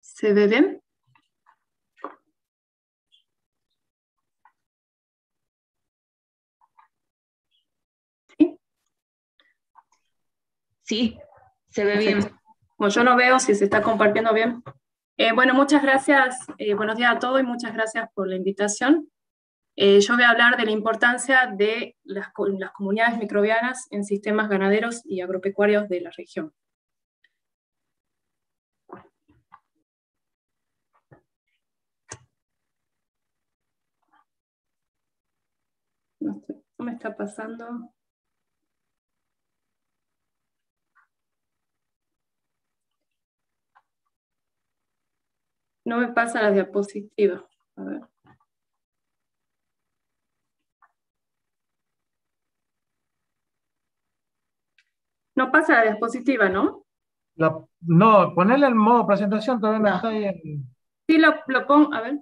¿Se ve bien? ¿Sí? Sí, se ve bien. Yo no veo si se está compartiendo bien. Eh, bueno, muchas gracias, eh, buenos días a todos y muchas gracias por la invitación. Eh, yo voy a hablar de la importancia de las, las, comunidades microbianas en sistemas ganaderos y agropecuarios de la región. No, sé, ¿qué me está pasando? No me pasa la diapositiva. A ver. No pasa la diapositiva, ¿no? La, no, ponerle en modo presentación, todavía no, está ahí en... Sí, lo, lo pongo, a ver.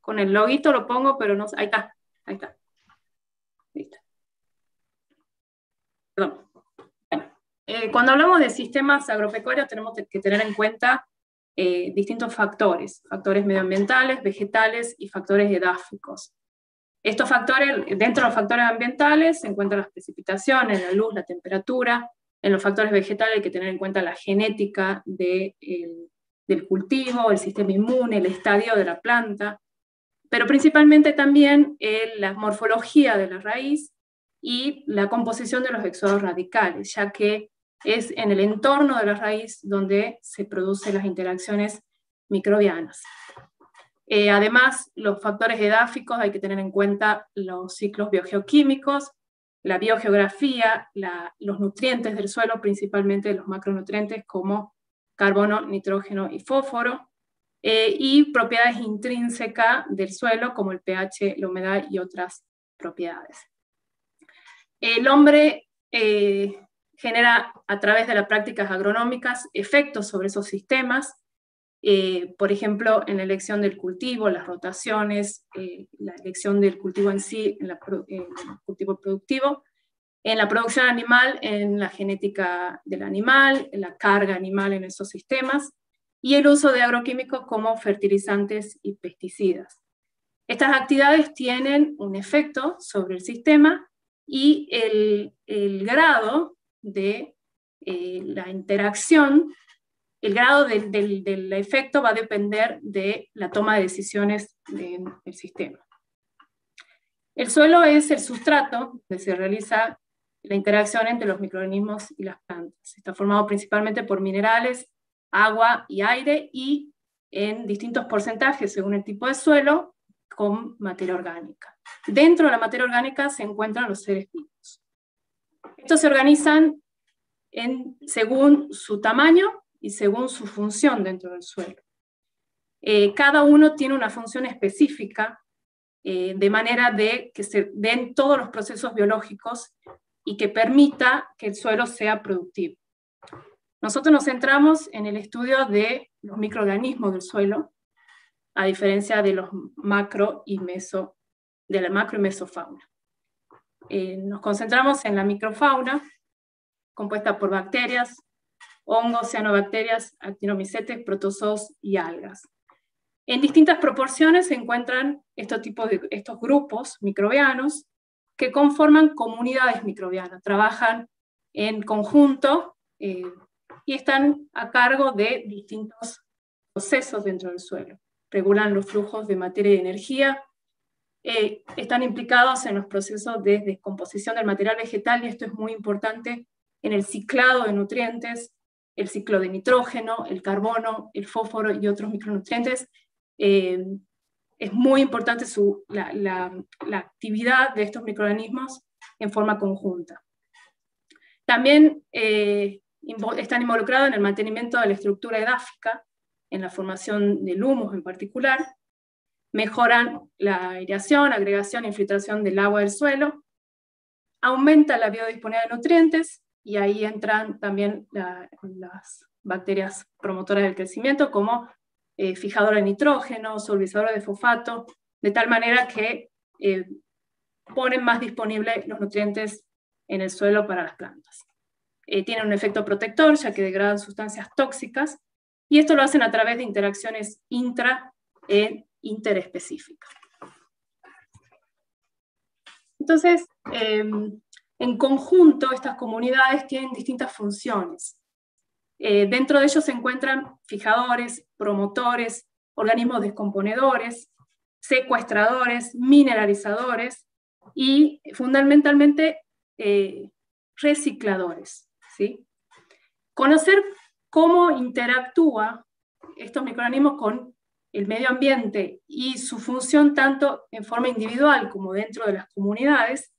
Con el loguito lo pongo, pero no, ahí está, ahí está. Listo. Perdón. Eh, cuando hablamos de sistemas agropecuarios tenemos que tener en cuenta eh, distintos factores, factores medioambientales, vegetales y factores edáficos. Estos factores, dentro de los factores ambientales se encuentran las precipitaciones, la luz, la temperatura. En los factores vegetales hay que tener en cuenta la genética de, del cultivo, el sistema inmune, el estadio de la planta, pero principalmente también la morfología de la raíz y la composición de los exudados radicales, ya que es en el entorno de la raíz donde se producen las interacciones microbianas. Eh, además, los factores edáficos hay que tener en cuenta los ciclos biogeoquímicos, la biogeografía, los nutrientes del suelo, principalmente los macronutrientes como carbono, nitrógeno y fósforo, eh, y propiedades intrínsecas del suelo como el pH, la humedad y otras propiedades. El hombre eh, genera a través de las prácticas agronómicas efectos sobre esos sistemas, eh, por ejemplo, en la elección del cultivo, las rotaciones, eh, la elección del cultivo en sí, en, el cultivo productivo, en la producción animal, en la genética del animal, en la carga animal en esos sistemas, y el uso de agroquímicos como fertilizantes y pesticidas. Estas actividades tienen un efecto sobre el sistema y el, el grado de eh, la interacción el grado del, efecto va a depender de la toma de decisiones del sistema. El suelo es el sustrato donde se realiza la interacción entre los microorganismos y las plantas. Está formado principalmente por minerales, agua y aire y en distintos porcentajes según el tipo de suelo con materia orgánica. Dentro de la materia orgánica se encuentran los seres vivos. Estos se organizan según su tamaño y según su función dentro del suelo. Eh, cada uno tiene una función específica eh, de manera de que se den todos los procesos biológicos y que permita que el suelo sea productivo. Nosotros nos centramos en el estudio de los microorganismos del suelo, a diferencia de los macro y meso, de la macro y mesofauna. Eh, nos concentramos en la microfauna, compuesta por bacterias, hongos, cianobacterias, actinomicetes, protozoos y algas. En distintas proporciones se encuentran estos, tipos de, estos grupos microbianos que conforman comunidades microbianas, trabajan en conjunto eh, y están a cargo de distintos procesos dentro del suelo. Regulan los flujos de materia y energía, eh, están implicados en los procesos de descomposición del material vegetal y esto es muy importante en el ciclado de nutrientes, el ciclo de nitrógeno, el carbono, el fósforo y otros micronutrientes. Eh, es muy importante su, la, actividad de estos microorganismos en forma conjunta. También eh, están involucrados en el mantenimiento de la estructura edáfica, en la formación del humus en particular, mejoran la aireación, agregación e infiltración del agua del suelo, aumenta la biodisponibilidad de nutrientes y ahí entran también las bacterias promotoras del crecimiento como eh, fijadores de nitrógeno, solvizadores de fosfato, de tal manera que eh, ponen más disponibles los nutrientes en el suelo para las plantas. eh, tienen un efecto protector, ya que degradan sustancias tóxicas, y esto lo hacen a través de interacciones intra e interespecíficas. Entonces, em, en conjunto, estas comunidades tienen distintas funciones. Eh, dentro de ellos se encuentran fijadores, promotores, organismos descomponedores, secuestradores, mineralizadores y fundamentalmente eh, recicladores. ¿sí? Conocer cómo interactúa estos microorganismos con el medio ambiente y su función tanto en forma individual como dentro de las comunidades,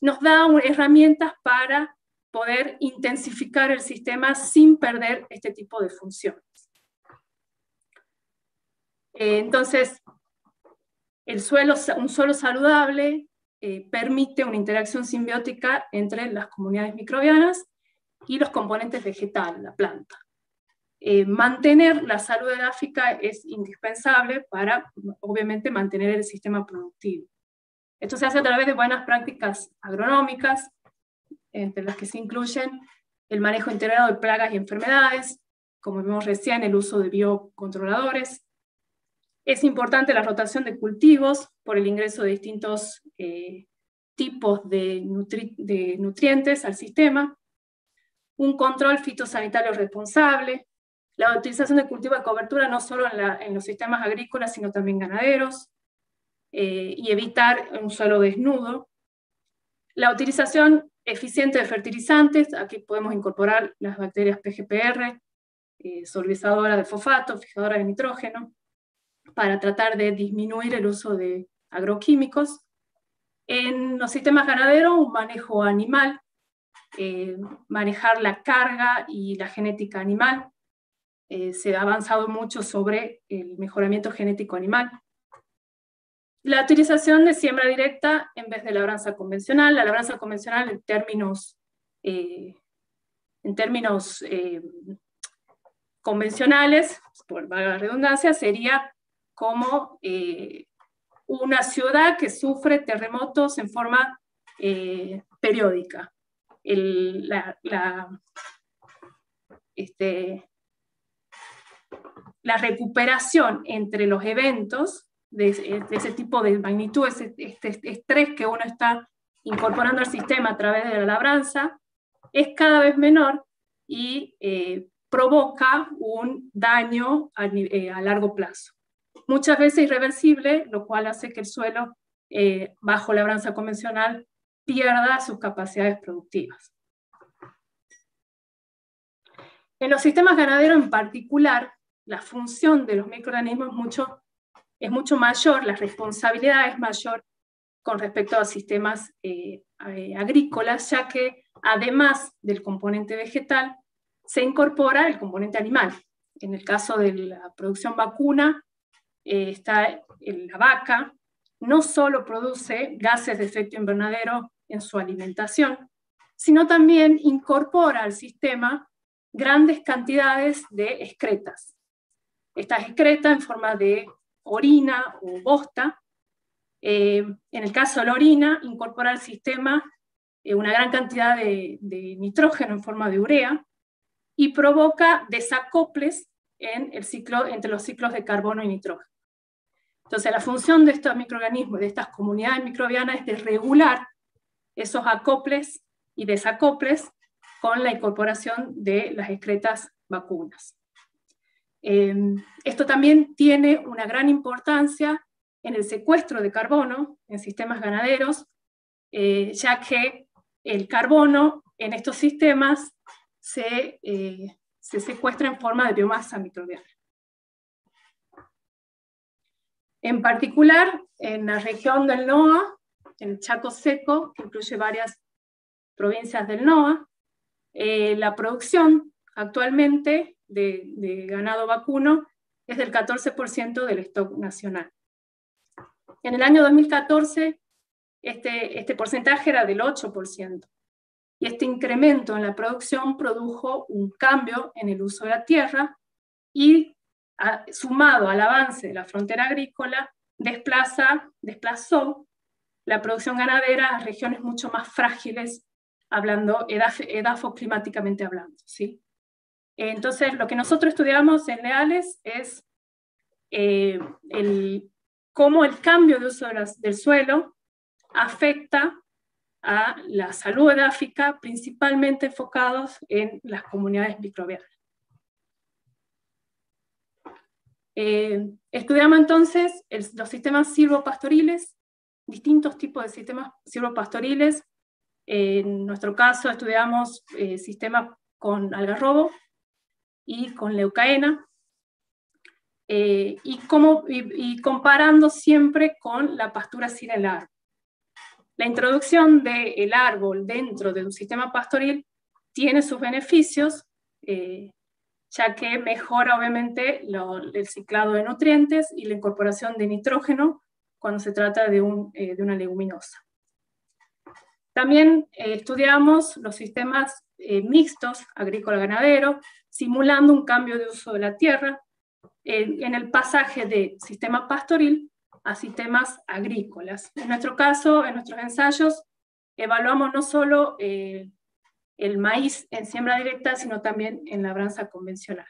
nos da herramientas para poder intensificar el sistema sin perder este tipo de funciones. Eh, entonces, el suelo, un suelo saludable eh, permite una interacción simbiótica entre las comunidades microbianas y los componentes vegetales, la planta. Eh, mantener la salud edáfica es indispensable para, obviamente, mantener el sistema productivo. Esto se hace a través de buenas prácticas agronómicas, entre las que se incluyen el manejo integrado de plagas y enfermedades, como vimos recién, el uso de biocontroladores. Es importante la rotación de cultivos por el ingreso de distintos eh, tipos de, de nutrientes al sistema, un control fitosanitario responsable, la utilización de cultivo de cobertura no solo en, los sistemas agrícolas, sino también ganaderos, eh, y evitar un suelo desnudo. La utilización eficiente de fertilizantes, aquí podemos incorporar las bacterias PGPR, eh, solvizadoras de fosfato, fijadoras de nitrógeno, para tratar de disminuir el uso de agroquímicos. En los sistemas ganaderos, un manejo animal, eh, manejar la carga y la genética animal, eh, se ha avanzado mucho sobre el mejoramiento genético animal. La utilización de siembra directa en vez de labranza convencional. La labranza convencional en términos, eh, en términos eh, convencionales, por la redundancia, sería como una ciudad que sufre terremotos en forma periódica. la, este, la recuperación entre los eventos de, ese tipo de magnitud, ese, este estrés que uno está incorporando al sistema a través de la labranza, es cada vez menor y eh, provoca un daño eh, a, largo plazo. Muchas veces irreversible, lo cual hace que el suelo, eh, bajo labranza convencional, pierda sus capacidades productivas. En los sistemas ganaderos en particular, la función de los microorganismos es mucho, es mucho mayor, la responsabilidad es mayor con respecto a sistemas eh, eh, agrícolas, ya que además del componente vegetal, se incorpora el componente animal. En el caso de la producción vacuna, eh, está la vaca, no solo produce gases de efecto invernadero en su alimentación, sino también incorpora al sistema grandes cantidades de excretas, Está excreta en forma de orina o bosta. Eh, en el caso de la orina, incorpora al sistema eh, una gran cantidad de, nitrógeno en forma de urea y provoca desacoples en el ciclo, entre los ciclos de carbono y nitrógeno. Entonces, la función de estos microorganismos, de estas comunidades microbianas, es de regular esos acoples y desacoples con la incorporación de las excretas vacunas. Em, esto también tiene una gran importancia en el secuestro de carbono en sistemas ganaderos, eh, ya que el carbono en estos sistemas se, eh, se secuestra en forma de biomasa microbiana. En particular, en la región del NOA, en el Chaco Seco, que incluye varias provincias del NOA, eh, la producción actualmente de, ganado vacuno es del 14% del stock nacional. En el año 2014, este, este porcentaje era del 8%. Y este incremento en la producción produjo un cambio en el uso de la tierra y, sumado al avance de la frontera agrícola, desplaza, desplazó la producción ganadera a regiones mucho más frágiles hablando, edafo climáticamente hablando. ¿sí? Entonces, lo que nosotros estudiamos en Leales es eh, cómo el cambio de uso del suelo afecta a la salud edáfica, principalmente enfocados en las comunidades microbianas. Eh, estudiamos entonces los sistemas silvopastoriles, distintos tipos de sistemas silvopastoriles. en nuestro caso estudiamos eh, sistemas con algarrobo y con leucaena, eh, y, como, y, comparando siempre con la pastura sin el árbol. La introducción del árbol dentro de un sistema pastoril tiene sus beneficios, eh, ya que mejora obviamente el ciclado de nutrientes y la incorporación de nitrógeno cuando se trata de, un, eh, de una leguminosa. También estudiamos los sistemas mixtos agrícola-ganadero, simulando un cambio de uso de la tierra, en, el pasaje de sistema pastoril a sistemas agrícolas. En nuestro caso, en nuestros ensayos, evaluamos no solo eh, el maíz en siembra directa, sino también en labranza convencional.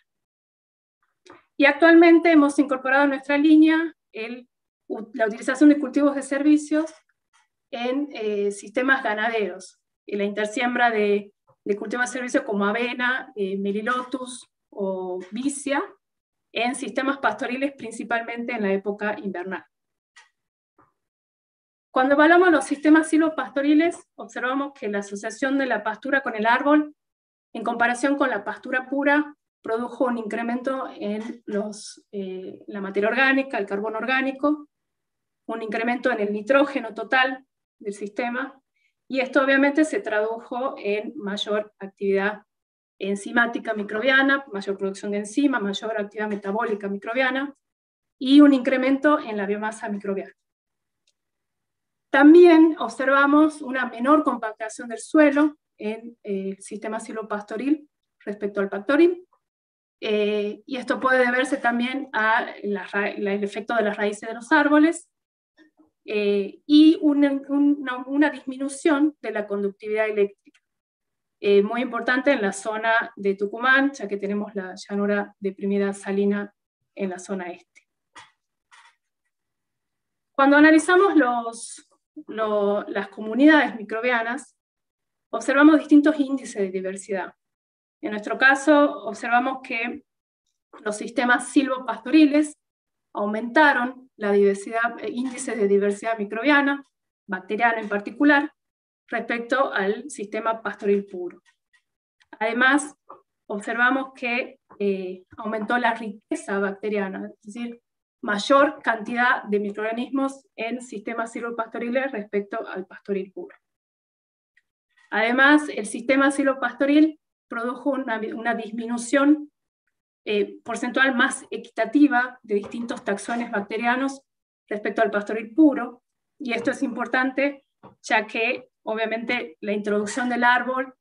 Y actualmente hemos incorporado en nuestra línea la utilización de cultivos de servicios en eh, sistemas ganaderos, y la intersiembra de, cultivos de servicios como avena, eh, melilotus o vicia, en sistemas pastoriles, principalmente en la época invernal. Cuando evaluamos los sistemas silvopastoriles, observamos que la asociación de la pastura con el árbol, en comparación con la pastura pura, produjo un incremento en los, eh, la materia orgánica, el carbono orgánico, un incremento en el nitrógeno total del sistema, y esto obviamente se tradujo en mayor actividad enzimática microbiana, mayor producción de enzima, mayor actividad metabólica microbiana y un incremento en la biomasa microbiana. También observamos una menor compactación del suelo en el sistema silopastoril respecto al pastoril, eh, y esto puede deberse también al efecto de las raíces de los árboles eh, y una, disminución de la conductividad eléctrica. Eh, muy importante en la zona de Tucumán, ya que tenemos la llanura deprimida salina en la zona este. Cuando analizamos los, las comunidades microbianas, observamos distintos índices de diversidad. En nuestro caso, observamos que los sistemas silvopastoriles aumentaron la diversidad, eh, índices de diversidad microbiana, bacteriana en particular, respecto al sistema pastoril puro. Además, observamos que eh, aumentó la riqueza bacteriana, es decir, mayor cantidad de microorganismos en sistemas silvopastoriles respecto al pastoril puro. Además, el sistema silvopastoril produjo una, disminución eh, porcentual más equitativa de distintos taxones bacterianos respecto al pastoril puro, y esto es importante ya que obviamente la introducción del árbol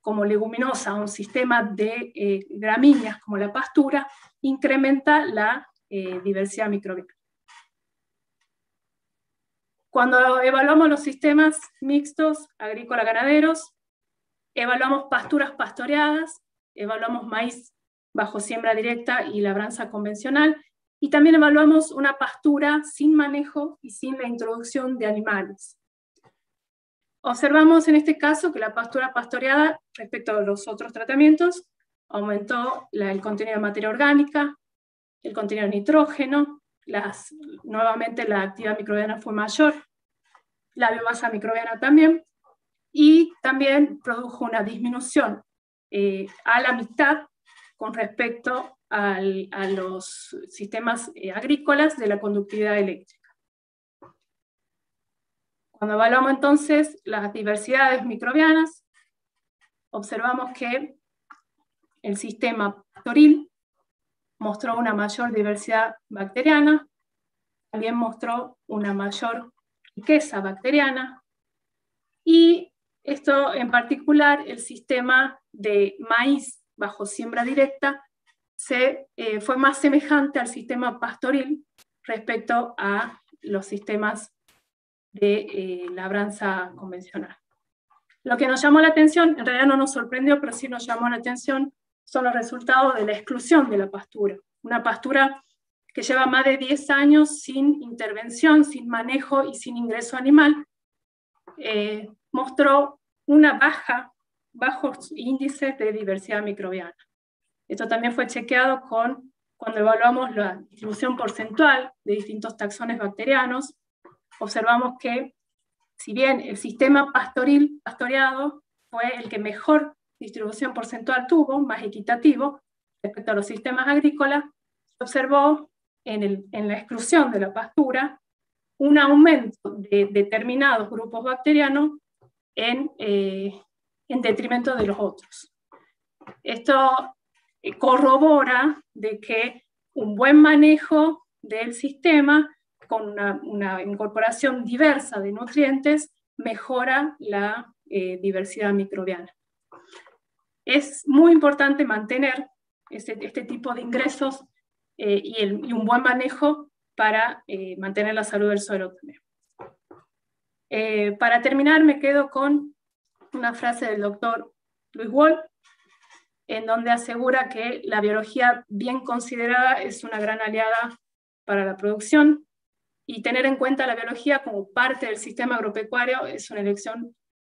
como leguminosa a un sistema de eh, gramíneas como la pastura incrementa la eh, diversidad microbiana. Cuando evaluamos los sistemas mixtos agrícola-ganaderos, evaluamos pasturas pastoreadas, evaluamos maíz bajo siembra directa y labranza convencional, y también evaluamos una pastura sin manejo y sin la introducción de animales. Observamos en este caso que la pastura pastoreada respecto a los otros tratamientos aumentó el contenido de materia orgánica, el contenido de nitrógeno, las, nuevamente la actividad microbiana fue mayor, la biomasa microbiana también, y también produjo una disminución eh, a la mitad con respecto a los sistemas eh, agrícolas de la conductividad eléctrica. Cuando evaluamos entonces las diversidades microbianas, observamos que el sistema pastoril mostró una mayor diversidad bacteriana, también mostró una mayor riqueza bacteriana y esto en particular el sistema de maíz bajo siembra directa se, eh, fue más semejante al sistema pastoril respecto a los sistemas de eh, labranza convencional. Lo que nos llamó la atención, en realidad no nos sorprendió, pero sí nos llamó la atención, son los resultados de la exclusión de la pastura. Una pastura que lleva más de 10 años sin intervención, sin manejo y sin ingreso animal, eh, mostró una baja, bajos índices de diversidad microbiana. Esto también fue chequeado con, cuando evaluamos la distribución porcentual de distintos taxones bacterianos, observamos que si bien el sistema pastoril, pastoreado fue el que mejor distribución porcentual tuvo, más equitativo, respecto a los sistemas agrícolas, se observó en, la exclusión de la pastura un aumento de determinados grupos bacterianos en, eh, en detrimento de los otros. Esto eh, corrobora de que un buen manejo del sistema con una, incorporación diversa de nutrientes mejora la eh, diversidad microbiana. Es muy importante mantener este, este tipo de ingresos eh, y, un buen manejo para eh, mantener la salud del suelo también. para terminar, me quedo con una frase del doctor Luis Wall, en donde asegura que la biología bien considerada es una gran aliada para la producción y tener en cuenta la biología como parte del sistema agropecuario es una elección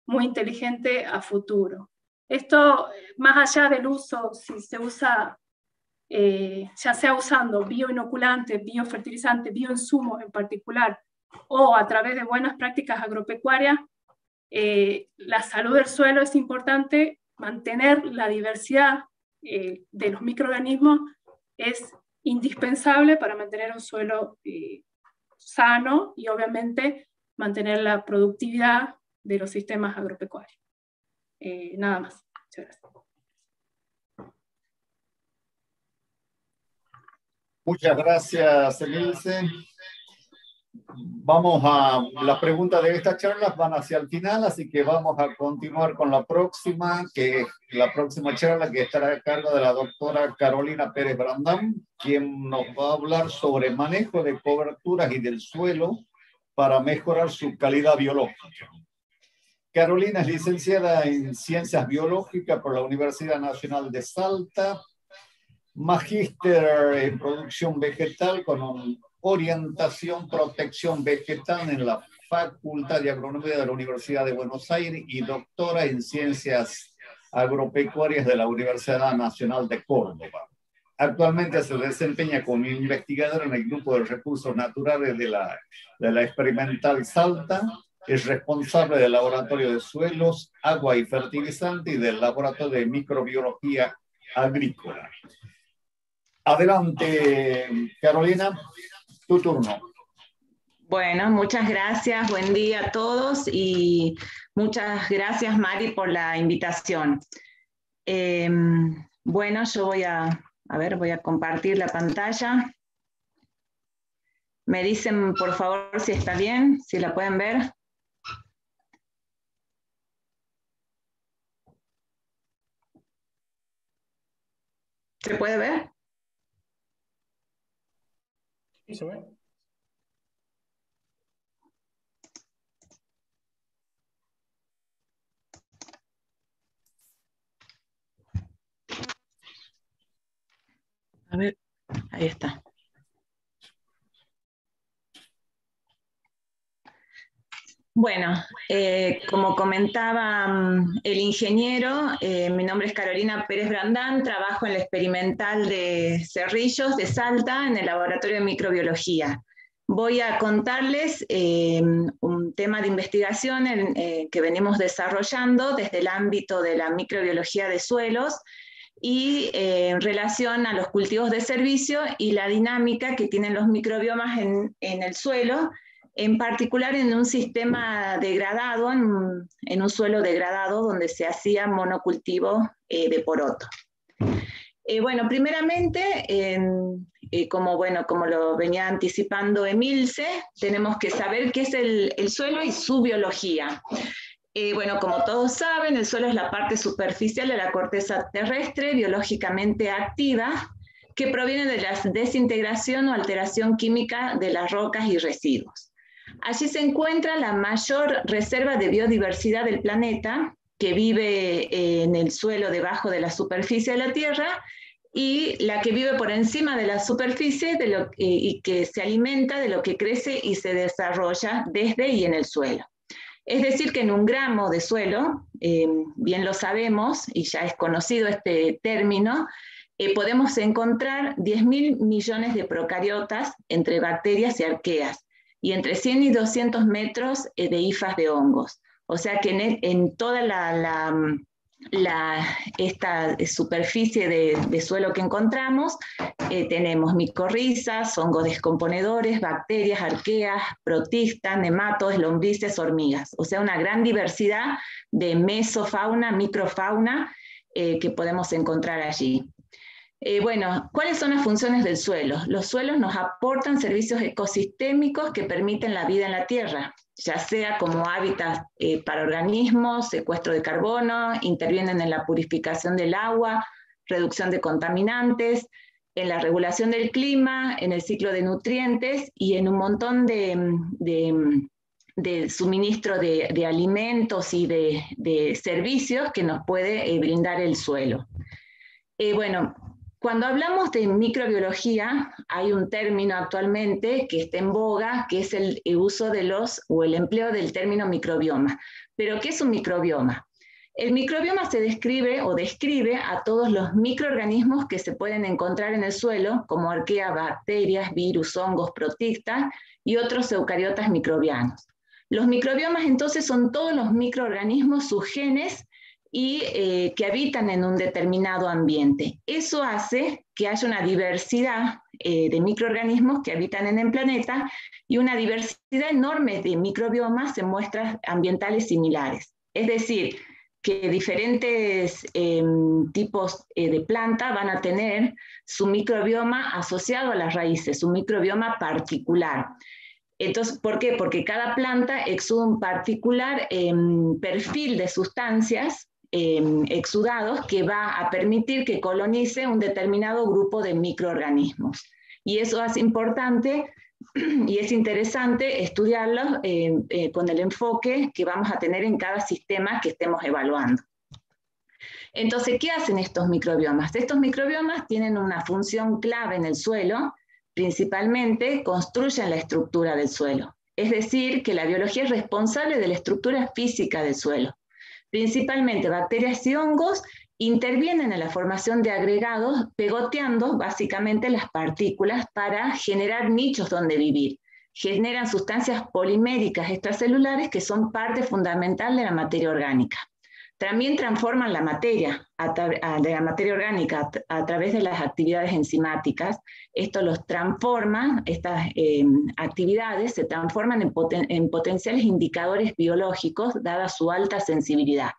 muy inteligente a futuro. Esto, más allá del uso, si se usa, eh, ya sea usando bioinoculantes, biofertilizantes, bioinsumos en particular, o a través de buenas prácticas agropecuarias, eh, la salud del suelo es importante, mantener la diversidad eh, de los microorganismos es indispensable para mantener un suelo sano y obviamente mantener la productividad de los sistemas agropecuarios. Eh, nada más. Muchas gracias. Muchas gracias, Emilce. Vamos a las preguntas de esta charla van hacia el final, así que vamos a continuar con la próxima, que la próxima charla que estará a cargo de la doctora Carolina Pérez Brandán, quien nos va a hablar sobre manejo de coberturas y del suelo para mejorar su calidad biológica. Carolina es licenciada en Ciencias Biológicas por la Universidad Nacional de Salta, magíster en Producción Vegetal con un orientación, protección vegetal en la Facultad de Agronomía de la Universidad de Buenos Aires y doctora en Ciencias Agropecuarias de la Universidad Nacional de Córdoba. Actualmente se desempeña como investigadora en el Grupo de Recursos Naturales de la, de la Experimental Salta. Es responsable del Laboratorio de Suelos, Agua y Fertilizante y del Laboratorio de Microbiología Agrícola. Adelante, Carolina tu turno. Bueno, muchas gracias, buen día a todos y muchas gracias Mari por la invitación. Em, bueno, yo voy a, a ver, voy a compartir la pantalla. Me dicen por favor si está bien, si la pueden ver. ¿Se puede ver? A ver, ahí está. Bueno, eh, como comentaba mm, el ingeniero, eh, mi nombre es Carolina Pérez Brandán, trabajo en la experimental de Cerrillos de Salta en el Laboratorio de Microbiología. Voy a contarles eh, un tema de investigación que venimos desarrollando desde el ámbito de la microbiología de suelos y en relación a los cultivos de servicio y la dinámica que tienen los microbiomas en, en el suelo en particular en un sistema degradado, en, un suelo degradado donde se hacía monocultivo eh, de poroto. Eh, bueno, primeramente, eh, como, bueno, como lo venía anticipando Emilce, tenemos que saber qué es el, el suelo y su biología. bueno, como todos saben, el suelo es la parte superficial de la corteza terrestre biológicamente activa que proviene de la desintegración o alteración química de las rocas y residuos. Allí se encuentra la mayor reserva de biodiversidad del planeta que vive en el suelo debajo de la superficie de la Tierra y la que vive por encima de la superficie de lo, y que se alimenta de lo que crece y se desarrolla desde y en el suelo. Es decir, que en un gramo de suelo, eh, bien lo sabemos y ya es conocido este término, eh, podemos encontrar 10.000 millones de procariotas entre bacterias y arqueas y entre 100 y 200 metros eh, de hifas de hongos. O sea que en, toda la, esta superficie de, suelo que encontramos eh, tenemos micorrizas, hongos descomponedores, bacterias, arqueas, protistas, nematos, lombrices, hormigas. O sea, una gran diversidad de mesofauna, microfauna que podemos encontrar allí. Eh, bueno, ¿cuáles son las funciones del suelo? Los suelos nos aportan servicios ecosistémicos que permiten la vida en la Tierra, ya sea como hábitat eh, para organismos, secuestro de carbono, intervienen en la purificación del agua, reducción de contaminantes, en la regulación del clima, en el ciclo de nutrientes y en un montón de, suministro de, alimentos y de, servicios que nos puede eh, brindar el suelo. bueno, cuando hablamos de microbiología, hay un término actualmente que está en boga, que es el uso de los o el empleo del término microbioma. Pero, ¿qué es un microbioma? El microbioma se describe o describe a todos los microorganismos que se pueden encontrar en el suelo, como arquea, bacterias, virus, hongos, protistas y otros eucariotas microbianos. Los microbiomas entonces son todos los microorganismos, sus genes y eh, que habitan en un determinado ambiente. Eso hace que haya una diversidad eh, de microorganismos que habitan en el planeta y una diversidad enorme de microbiomas en muestras ambientales similares. Es decir, que diferentes em, tipos eh, de planta van a tener su microbioma asociado a las raíces, su microbioma particular. Entonces, ¿por qué? Porque cada planta exuda un particular em, perfil de sustancias Em, exudados que va a permitir que colonice un determinado grupo de microorganismos. Y eso es importante y es interesante estudiarlo em, eh, con el enfoque que vamos a tener en cada sistema que estemos evaluando. Entonces, ¿qué hacen estos microbiomas? Estos microbiomas tienen una función clave en el suelo, principalmente construyen la estructura del suelo. Es decir, que la biología es responsable de la estructura física del suelo principalmente bacterias y hongos, intervienen en la formación de agregados, pegoteando básicamente las partículas para generar nichos donde vivir. Generan sustancias poliméricas extracelulares que son parte fundamental de la materia orgánica. También transforman la materia, de la materia orgánica a, través de las actividades enzimáticas. Esto los transforma, estas eh, actividades se transforman en, en potenciales indicadores biológicos dada su alta sensibilidad.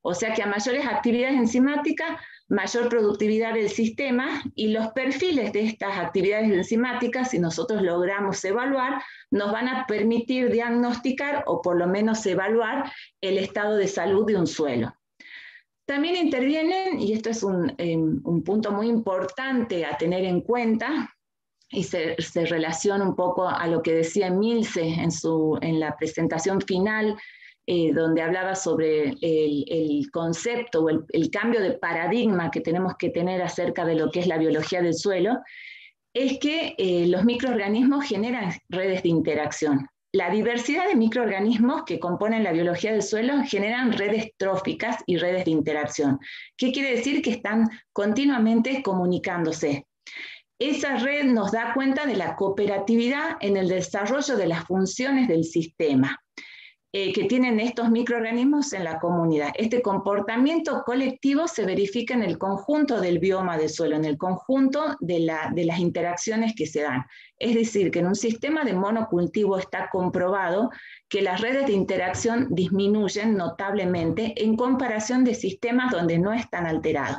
O sea que a mayores actividades enzimáticas, mayor productividad del sistema y los perfiles de estas actividades enzimáticas, si nosotros logramos evaluar, nos van a permitir diagnosticar o por lo menos evaluar el estado de salud de un suelo. También intervienen, y esto es un, em, punto muy importante a tener en cuenta, y se, relaciona un poco a lo que decía Milce en, su, en la presentación final eh, donde hablaba sobre el, concepto o el, cambio de paradigma que tenemos que tener acerca de lo que es la biología del suelo, es que eh, los microorganismos generan redes de interacción. La diversidad de microorganismos que componen la biología del suelo generan redes tróficas y redes de interacción. ¿Qué quiere decir? Que están continuamente comunicándose. Esa red nos da cuenta de la cooperatividad en el desarrollo de las funciones del sistema. Eh, que tienen estos microorganismos en la comunidad. Este comportamiento colectivo se verifica en el conjunto del bioma del suelo, en el conjunto de, las interacciones que se dan. Es decir, que en un sistema de monocultivo está comprobado que las redes de interacción disminuyen notablemente en comparación de sistemas donde no están alterados.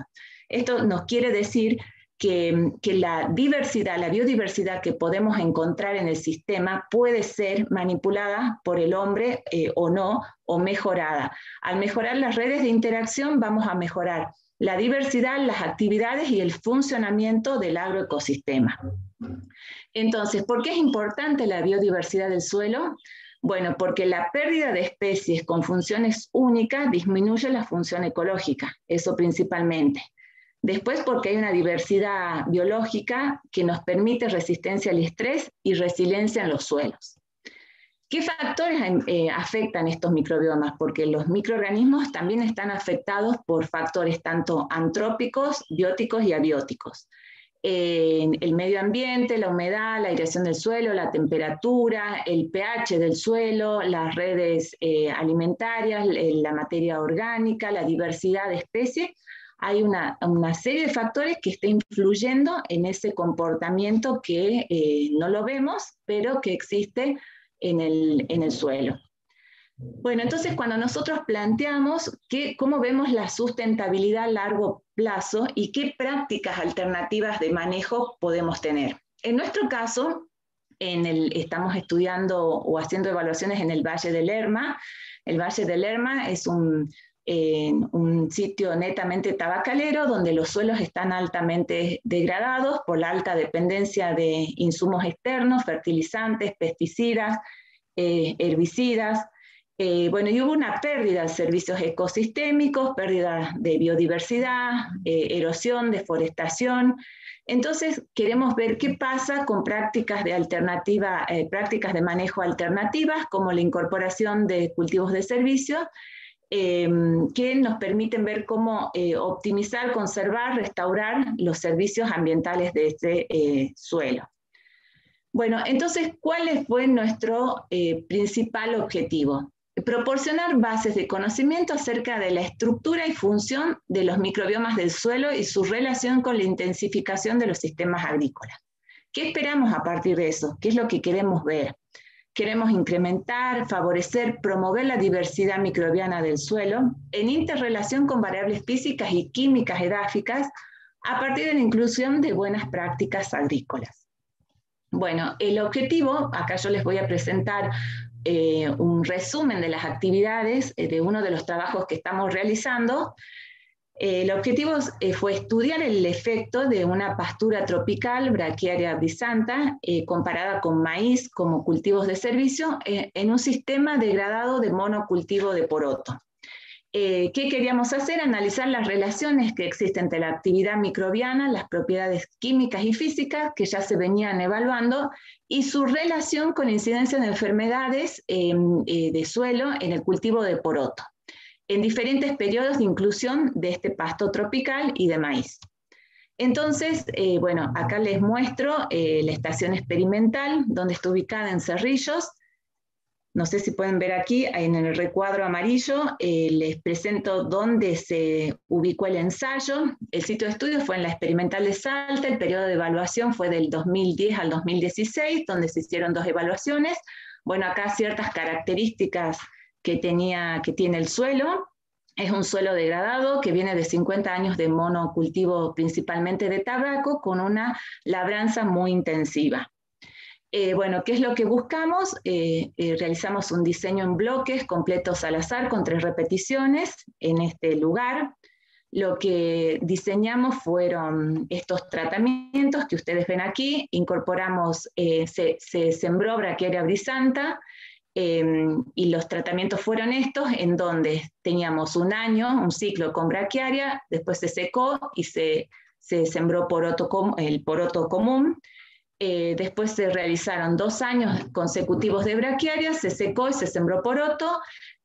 Esto nos quiere decir que, la diversidad, la biodiversidad que podemos encontrar en el sistema puede ser manipulada por el hombre eh, o no, o mejorada. Al mejorar las redes de interacción vamos a mejorar la diversidad, las actividades y el funcionamiento del agroecosistema. Entonces, ¿por qué es importante la biodiversidad del suelo? Bueno, porque la pérdida de especies con funciones únicas disminuye la función ecológica, eso principalmente. Después porque hay una diversidad biológica que nos permite resistencia al estrés y resiliencia en los suelos. ¿Qué factores eh, afectan estos microbiomas? Porque los microorganismos también están afectados por factores tanto antrópicos, bióticos y abióticos. el medio ambiente, la humedad, la aireación del suelo, la temperatura, el pH del suelo, las redes eh, alimentarias, la materia orgánica, la diversidad de especies, hay una, serie de factores que está influyendo en ese comportamiento que eh, no lo vemos, pero que existe en el, suelo. Bueno, entonces cuando nosotros planteamos cómo vemos la sustentabilidad a largo plazo y qué prácticas alternativas de manejo podemos tener. En nuestro caso, estamos estudiando o haciendo evaluaciones en el Valle del Lerma. El Valle del Lerma es un, un sitio netamente tabacalero donde los suelos están altamente degradados por la alta dependencia de insumos externos, fertilizantes, pesticidas, eh, herbicidas. Eh, bueno, y hubo una pérdida de servicios ecosistémicos, pérdida de biodiversidad, eh, erosión, deforestación. Entonces, queremos ver qué pasa con prácticas de alternativa, prácticas de manejo alternativas, como la incorporación de cultivos de servicio, Em, que nos permiten ver cómo eh, optimizar, conservar, restaurar los servicios ambientales de este eh, suelo. Bueno, entonces, ¿cuál fue nuestro eh, principal objetivo? Proporcionar bases de conocimiento acerca de la estructura y función de los microbiomas del suelo y su relación con la intensificación de los sistemas agrícolas. ¿Qué esperamos a partir de eso? ¿Qué es lo que queremos ver? Queremos incrementar, favorecer, promover la diversidad microbiana del suelo en interrelación con variables físicas y químicas edáficas a partir de la inclusión de buenas prácticas agrícolas. Bueno, el objetivo, acá yo les voy a presentar eh, un resumen de las actividades eh, de uno de los trabajos que estamos realizando, el objetivo eh, fue estudiar el efecto de una pastura tropical, braquiaria brisanta, eh, comparada con maíz como cultivos de servicio, eh, en un sistema degradado de monocultivo de poroto. ¿Qué queríamos hacer? Analizar las relaciones que existen entre la actividad microbiana, las propiedades químicas y físicas que ya se venían evaluando y su relación con incidencia de enfermedades de suelo en el cultivo de poroto en diferentes periodos de inclusión de este pasto tropical y de maíz. Entonces, eh, bueno, acá les muestro eh, la estación experimental, donde está ubicada en Cerrillos. No sé si pueden ver aquí, en el recuadro amarillo, eh, les presento dónde se ubicó el ensayo. El sitio de estudio fue en la experimental de Salta, el periodo de evaluación fue del 2010 al 2016, donde se hicieron dos evaluaciones. Bueno, acá ciertas características que, tenía, que tiene el suelo. Es un suelo degradado que viene de 50 años de monocultivo principalmente de tabaco con una labranza muy intensiva. Eh, bueno, ¿qué es lo que buscamos? Eh, eh, realizamos un diseño en bloques completos al azar con tres repeticiones en este lugar. Lo que diseñamos fueron estos tratamientos que ustedes ven aquí. Incorporamos, se, se, sembró braquiaria brisanta, Em, y los tratamientos fueron estos, en donde teníamos un año, un ciclo con braquiaria, después se secó y se, se sembró poroto el poroto común. Eh, después se realizaron dos años consecutivos de braquiaria, se secó y se sembró poroto.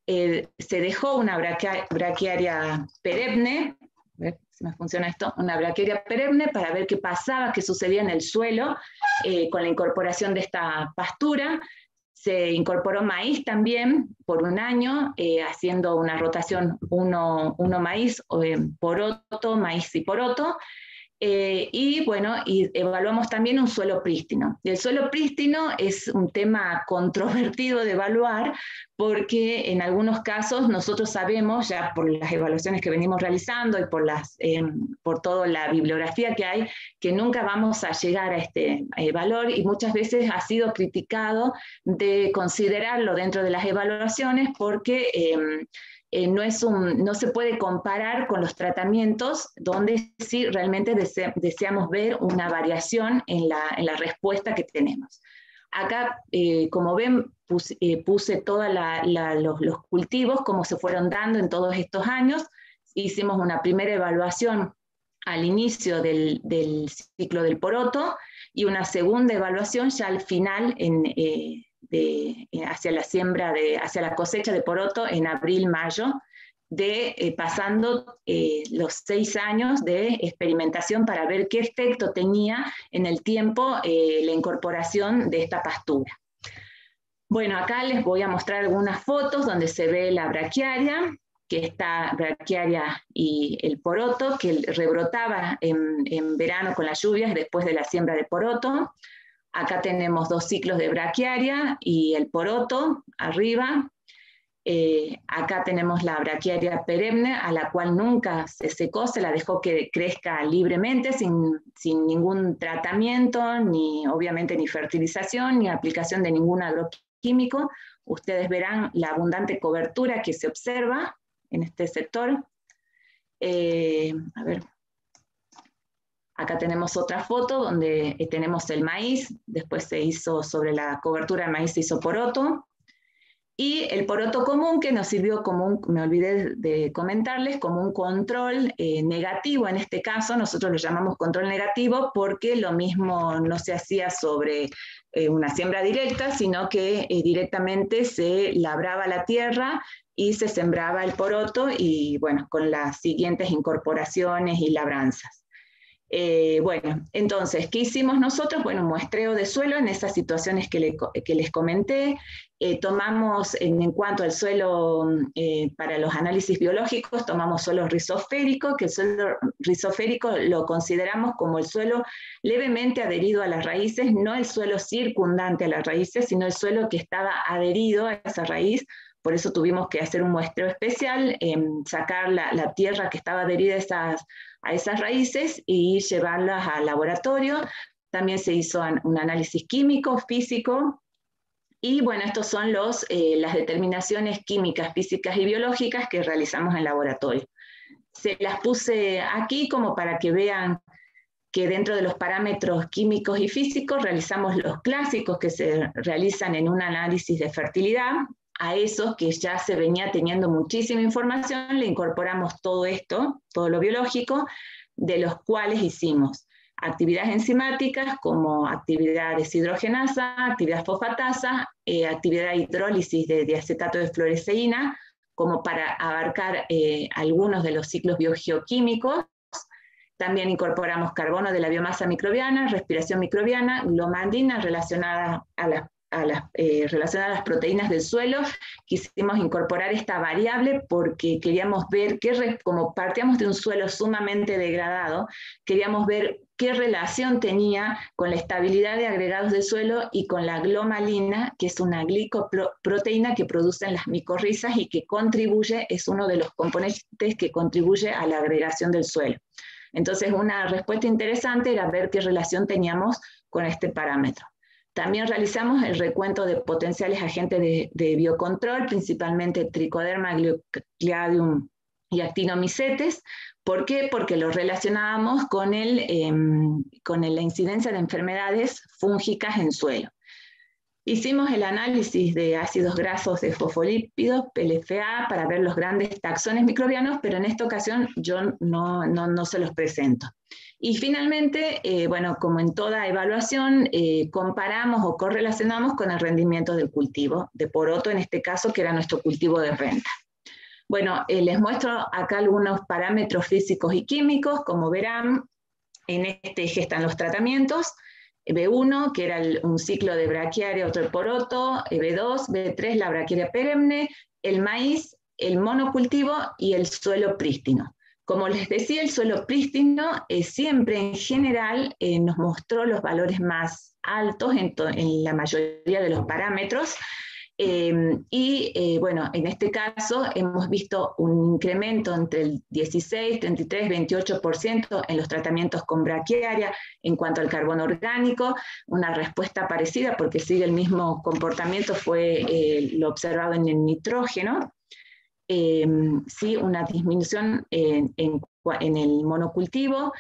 Eh, se dejó una braquiaria perenne, a ver si me funciona esto, una braquiaria perenne para ver qué pasaba, qué sucedía en el suelo eh, con la incorporación de esta pastura se incorporó maíz también por un año, eh, haciendo una rotación uno, uno maíz, eh, poroto, maíz y poroto, eh, y bueno, y evaluamos también un suelo prístino. el suelo prístino es un tema controvertido de evaluar porque en algunos casos nosotros sabemos, ya por las evaluaciones que venimos realizando y por, las, em, por toda la bibliografía que hay, que nunca vamos a llegar a este valor y muchas veces ha sido criticado de considerarlo dentro de las evaluaciones porque em, eh, no, es un, no se puede comparar con los tratamientos donde sí realmente deseamos ver una variación en la, en la respuesta que tenemos. Acá, eh, como ven, puse, todos los, cultivos, como se fueron dando en todos estos años. Hicimos una primera evaluación al inicio del, ciclo del poroto y una segunda evaluación ya al final en, hacia la siembra, de, hacia la cosecha de poroto en abril-mayo de eh, pasando eh, los seis años de experimentación para ver qué efecto tenía en el tiempo eh, la incorporación de esta pastura. Bueno, acá les voy a mostrar algunas fotos donde se ve la braquiaria, que está braquiaria y el poroto, que rebrotaba en, en verano con las lluvias después de la siembra de poroto. Acá tenemos dos ciclos de braquiaria y el poroto arriba, eh, acá tenemos la braquiaria perenne, a la cual nunca se secó, se la dejó que crezca libremente, sin, sin, ningún tratamiento, ni obviamente ni fertilización, ni aplicación de ningún agroquímico. Ustedes verán la abundante cobertura que se observa en este sector. Eh, a ver. Acá tenemos otra foto donde eh, tenemos el maíz, después se hizo sobre la cobertura del maíz, se hizo poroto, y el poroto común que nos sirvió como un, me olvidé de comentarles, como un control eh, negativo en este caso, nosotros lo llamamos control negativo porque lo mismo no se hacía sobre eh, una siembra directa, sino que directamente se labraba la tierra y se sembraba el poroto y bueno, con las siguientes incorporaciones y labranzas. Eh, bueno, entonces, ¿qué hicimos nosotros? Bueno, muestreo de suelo en esas situaciones que, les comenté. Eh, tomamos, en, cuanto al suelo, eh, para los análisis biológicos, tomamos suelo rizoférico, que el suelo rizoférico lo consideramos como el suelo levemente adherido a las raíces, no el suelo circundante a las raíces, sino el suelo que estaba adherido a esa raíz por eso tuvimos que hacer un muestreo especial, sacar la, la, tierra que estaba adherida a esas a esas raíces y llevarlas al laboratorio. También se hizo un análisis químico, físico, y bueno, estos son los, eh, las determinaciones químicas, físicas y biológicas que realizamos en laboratorio. Se las puse aquí como para que vean que dentro de los parámetros químicos y físicos realizamos los clásicos que se realizan en un análisis de fertilidad, a esos que ya se venía teniendo muchísima información, le incorporamos todo esto, todo lo biológico, de los cuales hicimos actividades enzimáticas como actividad deshidrogenasa, actividad fosfatasa, eh, actividad hidrólisis de diacetato de fluoresceína, como para abarcar eh, algunos de los ciclos biogeoquímicos. También incorporamos carbono de la biomasa microbiana, respiración microbiana, glomandina relacionada a las a las, eh, a las proteínas del suelo, quisimos incorporar esta variable porque queríamos ver, qué, como partíamos de un suelo sumamente degradado, queríamos ver qué relación tenía con la estabilidad de agregados del suelo y con la glomalina, que es una glicoproteína que producen las micorrizas y que contribuye, es uno de los componentes que contribuye a la agregación del suelo. Entonces, una respuesta interesante era ver qué relación teníamos con este parámetro. También realizamos el recuento de potenciales agentes de, biocontrol, principalmente tricoderma glyclidium y actinomycetes. ¿Por qué? Porque lo relacionábamos con, el, em, con la incidencia de enfermedades fúngicas en suelo. Hicimos el análisis de ácidos grasos de fosfolípidos, PLFA, para ver los grandes taxones microbianos, pero en esta ocasión yo no, no, no se los presento. Y finalmente, eh, bueno, como en toda evaluación, eh, comparamos o correlacionamos con el rendimiento del cultivo, de poroto en este caso, que era nuestro cultivo de renta. Bueno, eh, les muestro acá algunos parámetros físicos y químicos, como verán, en este eje están los tratamientos, B1, que era un ciclo de braquiaria, otro el poroto, B2, B3, la braquiaria perenne, el maíz, el monocultivo y el suelo prístino. Como les decía, el suelo prístino eh, siempre en general eh, nos mostró los valores más altos en, la mayoría de los parámetros. Em, y eh, bueno, en este caso hemos visto un incremento entre el 16, 33, 28% en los tratamientos con braquiaria en cuanto al carbono orgánico, una respuesta parecida porque sigue el mismo comportamiento, fue lo observado en el nitrógeno. Em, sí, una disminución en, el monocultivo.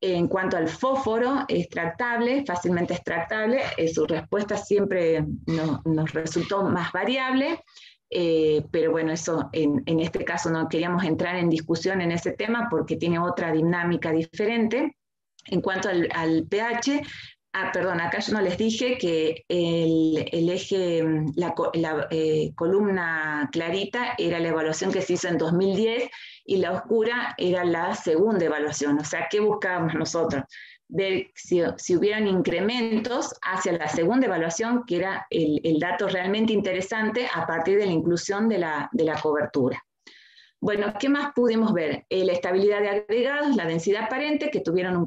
En cuanto al fósforo extractable, fácilmente extractable, eh, su respuesta siempre nos resultó más variable, eh, pero bueno, eso en, este caso no queríamos entrar en discusión en ese tema porque tiene otra dinámica diferente. En cuanto al, pH, ah, perdón, acá yo no les dije que el, eje, la, eh, columna clarita era la evaluación que se hizo en 2010 y la oscura era la segunda evaluación. O sea, ¿qué buscábamos nosotros? Ver si, hubieran incrementos hacia la segunda evaluación, que era el, el, dato realmente interesante a partir de la inclusión de la, de la cobertura. Bueno, ¿qué más pudimos ver? Eh, la estabilidad de agregados, la densidad aparente, que tuvieron un,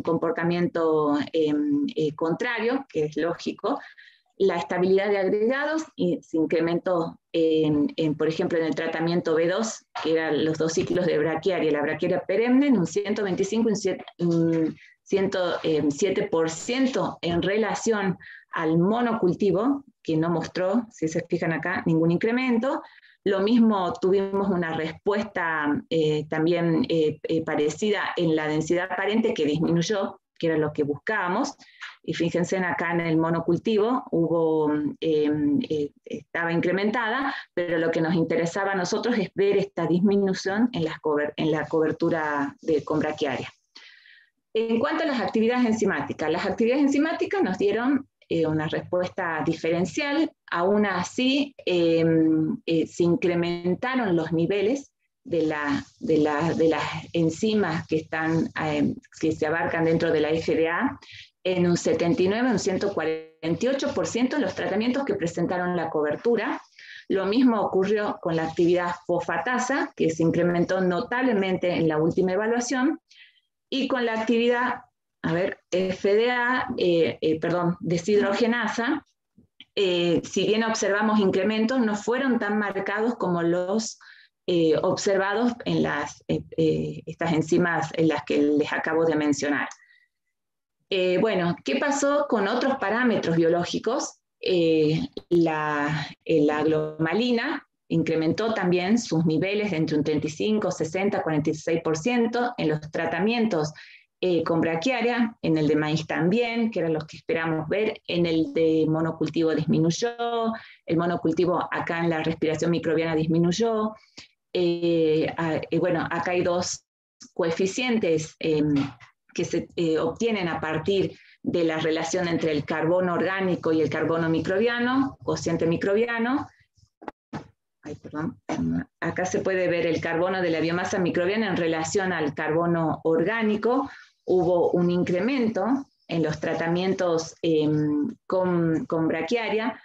comportamiento em, eh, contrario, que es lógico, la estabilidad de agregados y se incrementó, en, por ejemplo, en el tratamiento B2, que eran los dos ciclos de braquiaria, la braquiaria perenne, en un 125 y un 107% en relación al monocultivo, que no mostró, si se fijan acá, ningún incremento. Lo mismo tuvimos una respuesta eh, también eh, eh, parecida en la densidad aparente que disminuyó, que era lo que buscábamos. Y fíjense acá en el monocultivo, hubo, em, estaba incrementada, pero lo que nos interesaba a nosotros es ver esta disminución en, en la cobertura de combraquiaria. En cuanto a las actividades enzimáticas, las actividades enzimáticas nos dieron eh, una respuesta diferencial, aún así em, eh, se incrementaron los niveles de, la, de, de, las enzimas que, están, que se abarcan dentro de la FDA en un 79, un 148% los tratamientos que presentaron la cobertura. Lo mismo ocurrió con la actividad fosfatasa, que se incrementó notablemente en la última evaluación, y con la actividad, a ver, FDA, eh, eh, perdón, deshidrogenasa, eh, si bien observamos incrementos, no fueron tan marcados como los observados en las, estas enzimas en las que les acabo de mencionar. Bueno, ¿qué pasó con otros parámetros biológicos? La, glomalina incrementó también sus niveles entre un 35, 60, 46% en los tratamientos con braquiaria, en el de maíz también, que eran los que esperamos ver, en el de monocultivo disminuyó, el monocultivo acá en la respiración microbiana disminuyó. bueno, acá hay dos coeficientes em, que se eh, obtienen a partir de la relación entre el carbono orgánico y el carbono microbiano, cociente microbiano. Acá se puede ver el carbono de la biomasa microbiana en relación al carbono orgánico. Hubo un incremento en los tratamientos em, con, con, braquiaria.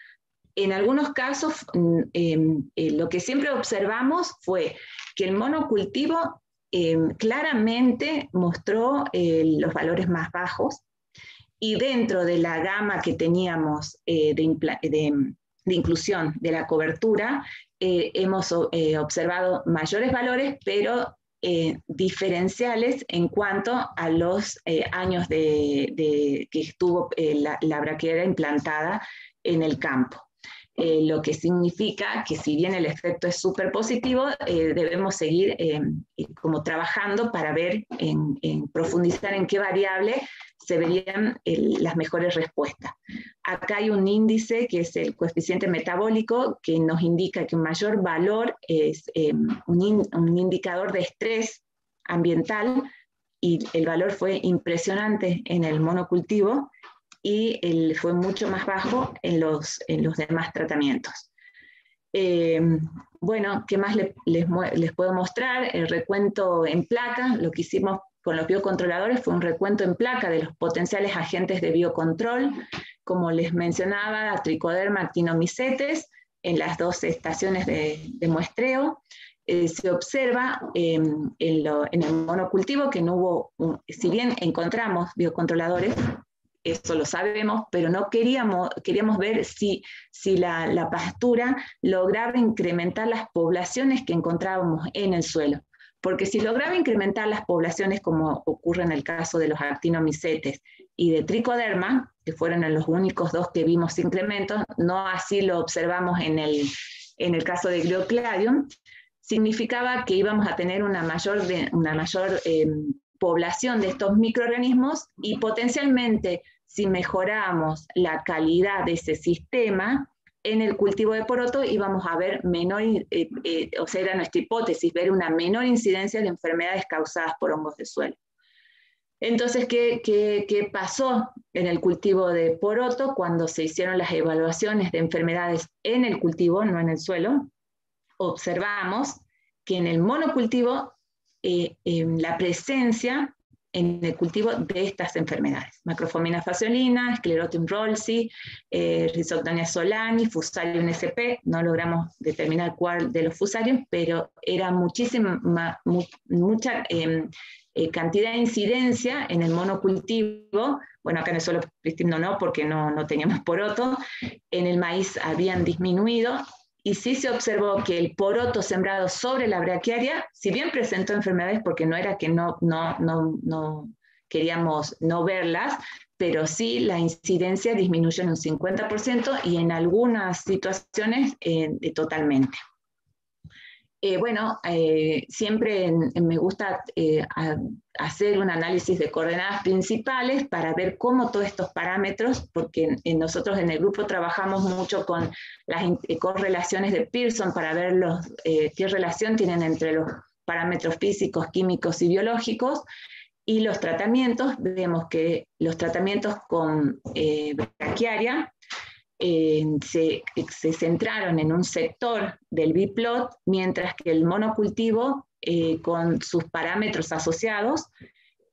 En algunos casos, em, eh, lo que siempre observamos fue que el monocultivo Em, claramente mostró eh, los valores más bajos y dentro de la gama que teníamos eh, de, inclusión de la cobertura, hemos observado mayores valores, pero diferenciales en cuanto a los años de, que estuvo la, la implantada en el campo. Eh, lo que significa que si bien el efecto es súper positivo, eh, debemos seguir eh, como trabajando para ver, en, profundizar en qué variable se verían las mejores respuestas. Acá hay un índice que es el coeficiente metabólico que nos indica que un mayor valor es un, un indicador de estrés ambiental y el valor fue impresionante en el monocultivo y el, fue mucho más bajo en los, en los demás tratamientos. Eh, bueno, ¿qué más les, les, puedo mostrar? El recuento en placa, lo que hicimos con los biocontroladores fue un recuento en placa de los potenciales agentes de biocontrol, como les mencionaba, tricoderma, actinomicetes, en las dos estaciones de, muestreo. Eh, se observa em, en, el monocultivo que no hubo, si bien encontramos biocontroladores, eso lo sabemos, pero no queríamos, queríamos ver si, si la, pastura lograba incrementar las poblaciones que encontrábamos en el suelo. Porque si lograba incrementar las poblaciones, como ocurre en el caso de los actinomicetes y de tricoderma, que fueron los únicos dos que vimos incrementos, no así lo observamos en el, en el caso de Gliocladium, significaba que íbamos a tener una mayor, una mayor eh, población de estos microorganismos y potencialmente si mejoramos la calidad de ese sistema, en el cultivo de poroto íbamos a ver menor, eh, eh, o sea, era nuestra hipótesis, ver una menor incidencia de enfermedades causadas por hongos de suelo. Entonces, ¿qué, ¿qué, pasó en el cultivo de poroto cuando se hicieron las evaluaciones de enfermedades en el cultivo, no en el suelo? Observamos que en el monocultivo eh, la presencia en el cultivo de estas enfermedades. Macrofomina faciolina, Sclerotium rolsi, eh, Rhizoctonia solani, Fusarium sp, no logramos determinar cuál de los fusarios, pero era muchísima, mucha em, eh, cantidad de incidencia en el monocultivo, bueno, acá en el suelo no, porque no, no teníamos poroto, en el maíz habían disminuido, y sí se observó que el poroto sembrado sobre la braquiaria, si bien presentó enfermedades porque no era que no, no, no, no queríamos no verlas, pero sí la incidencia disminuyó en un 50% y en algunas situaciones eh, totalmente. Eh, bueno, eh, siempre me gusta eh, hacer un análisis de coordenadas principales para ver cómo todos estos parámetros, porque nosotros en el grupo trabajamos mucho con las correlaciones de Pearson para ver los, qué relación tienen entre los parámetros físicos, químicos y biológicos, y los tratamientos, vemos que los tratamientos con braquiaria se, centraron en un sector del biplot, mientras que el monocultivo, eh, con sus parámetros asociados,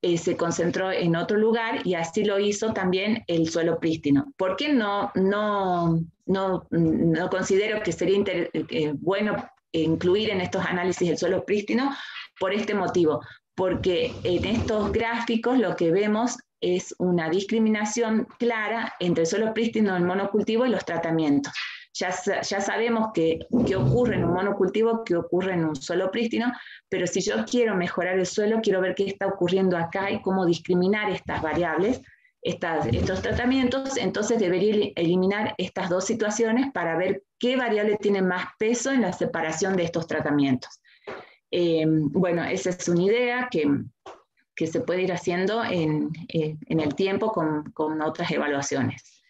eh, se concentró en otro lugar y así lo hizo también el suelo prístino. ¿Por qué no, no, no, no considero que sería eh, bueno incluir en estos análisis el suelo prístino? Por este motivo, porque en estos gráficos lo que vemos es una discriminación clara entre el suelo prístino, el monocultivo y los tratamientos. Ya, ya sabemos qué ocurre en un monocultivo, qué ocurre en un suelo prístino, pero si yo quiero mejorar el suelo, quiero ver qué está ocurriendo acá y cómo discriminar estas variables, estas, estos tratamientos, entonces debería eliminar estas dos situaciones para ver qué variable tiene más peso en la separación de estos tratamientos. Eh, bueno, esa es una idea que, que se puede ir haciendo en, eh, en el tiempo con, con, otras evaluaciones.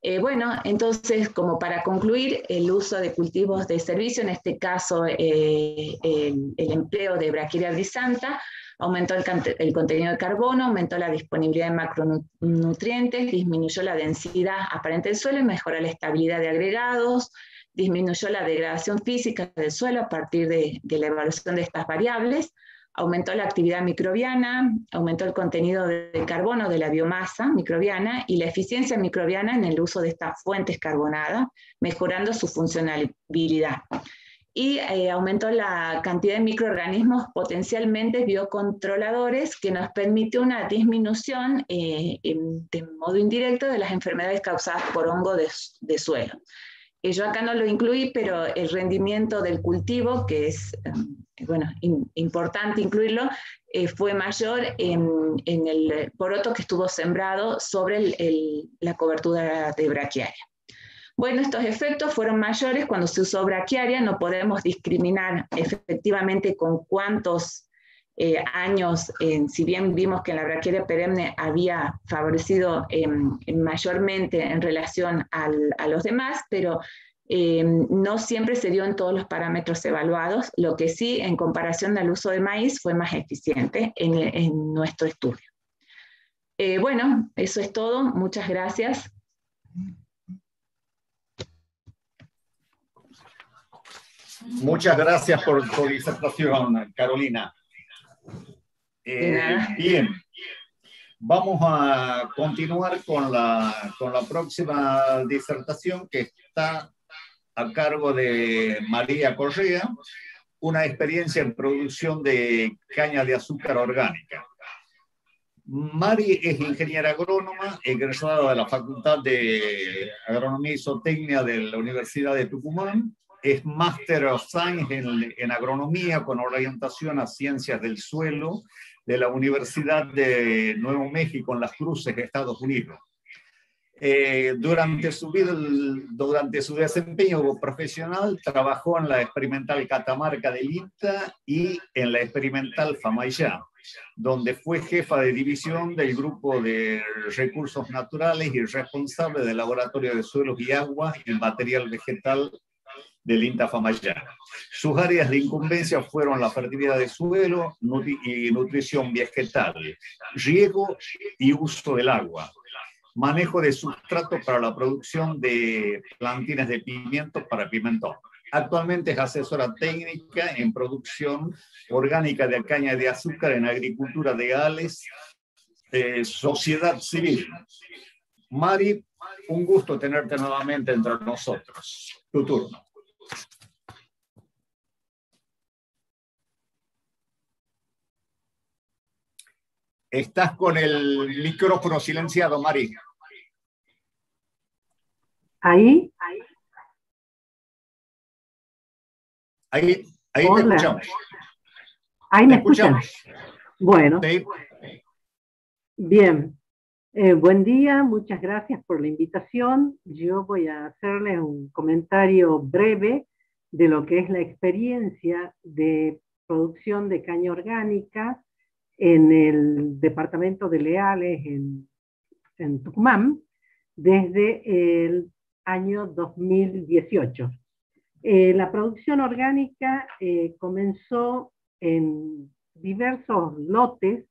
Eh, bueno, entonces, como para concluir, el uso de cultivos de servicio, en este caso eh, el, empleo de Brachiria brisanta, aumentó el, el, contenido de carbono, aumentó la disponibilidad de macronutrientes, disminuyó la densidad aparente del suelo y mejoró la estabilidad de agregados, disminuyó la degradación física del suelo a partir de, de la evaluación de estas variables, aumentó la actividad microbiana, aumentó el contenido de carbono de la biomasa microbiana y la eficiencia microbiana en el uso de estas fuentes carbonadas, mejorando su funcionalidad. Y eh, aumentó la cantidad de microorganismos potencialmente biocontroladores que nos permite una disminución eh, de modo indirecto de las enfermedades causadas por hongo de, de suelo. Yo acá no lo incluí, pero el rendimiento del cultivo, que es eh, bueno, importante incluirlo, eh, fue mayor en, el poroto que estuvo sembrado sobre la cobertura de braquiaria. Bueno, estos efectos fueron mayores cuando se usó braquiaria, no podemos discriminar efectivamente con cuántos años, si bien vimos que la braquiaria perenne había favorecido mayormente en relación a los demás, pero eh, no siempre se dio en todos los parámetros evaluados, lo que sí, en comparación al uso de maíz, fue más eficiente en, nuestro estudio. Eh, bueno, eso es todo. Muchas gracias. Muchas gracias por tu disertación, Carolina. Eh, bien, vamos a continuar con la, con la próxima disertación que está a cargo de María Correa, una experiencia en producción de caña de azúcar orgánica. Mari es ingeniera agrónoma, egresada de la Facultad de Agronomía y Zootecnia de la Universidad de Tucumán. Es Master of Science en, Agronomía con orientación a Ciencias del Suelo de la Universidad de Nuevo México en Las Cruces, Estados Unidos. Eh, durante, su durante su desempeño profesional trabajó en la experimental Catamarca de Lita y en la experimental Famayá, donde fue jefa de división del grupo de recursos naturales y responsable del laboratorio de suelos y agua y material vegetal del INTA Famayá. Sus áreas de incumbencia fueron la fertilidad de suelo y nutrición vegetal, riego y uso del agua manejo de sustrato para la producción de plantines de pimiento para pimentón. Actualmente es asesora técnica en producción orgánica de caña de azúcar en agricultura de Gales, eh, sociedad civil. Mari, un gusto tenerte nuevamente entre nosotros. Tu turno. Estás con el micrófono silenciado, Mari. Ahí. Ahí, ahí te escuchamos. Ahí me escuchan. Bueno. Bien. Eh, buen día, muchas gracias por la invitación. Yo voy a hacerles un comentario breve de lo que es la experiencia de producción de caña orgánica en el departamento de Leales en, Tucumán desde el año 2018. Eh, la producción orgánica eh, comenzó en diversos lotes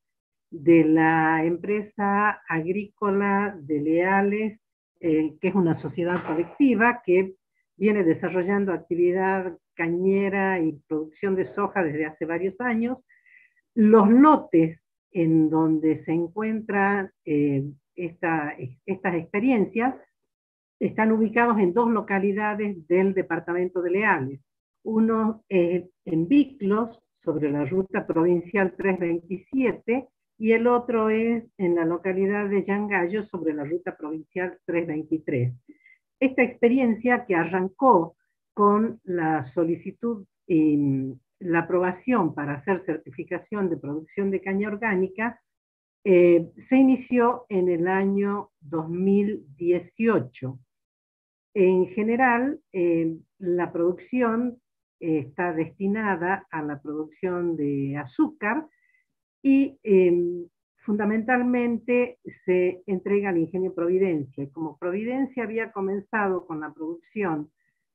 de la empresa agrícola de Leales, eh, que es una sociedad colectiva que viene desarrollando actividad cañera y producción de soja desde hace varios años los lotes en donde se encuentran eh, estas experiencias están ubicados en dos localidades del departamento de Leales. Uno es en Biclos, sobre la ruta provincial 327, y el otro es en la localidad de Yangallo, sobre la ruta provincial 323. Esta experiencia que arrancó con la solicitud la aprobación para hacer certificación de producción de caña orgánica eh, se inició en el año 2018. En general, eh, la producción eh, está destinada a la producción de azúcar y em, fundamentalmente se entrega al ingenio Providencia. Como Providencia había comenzado con la producción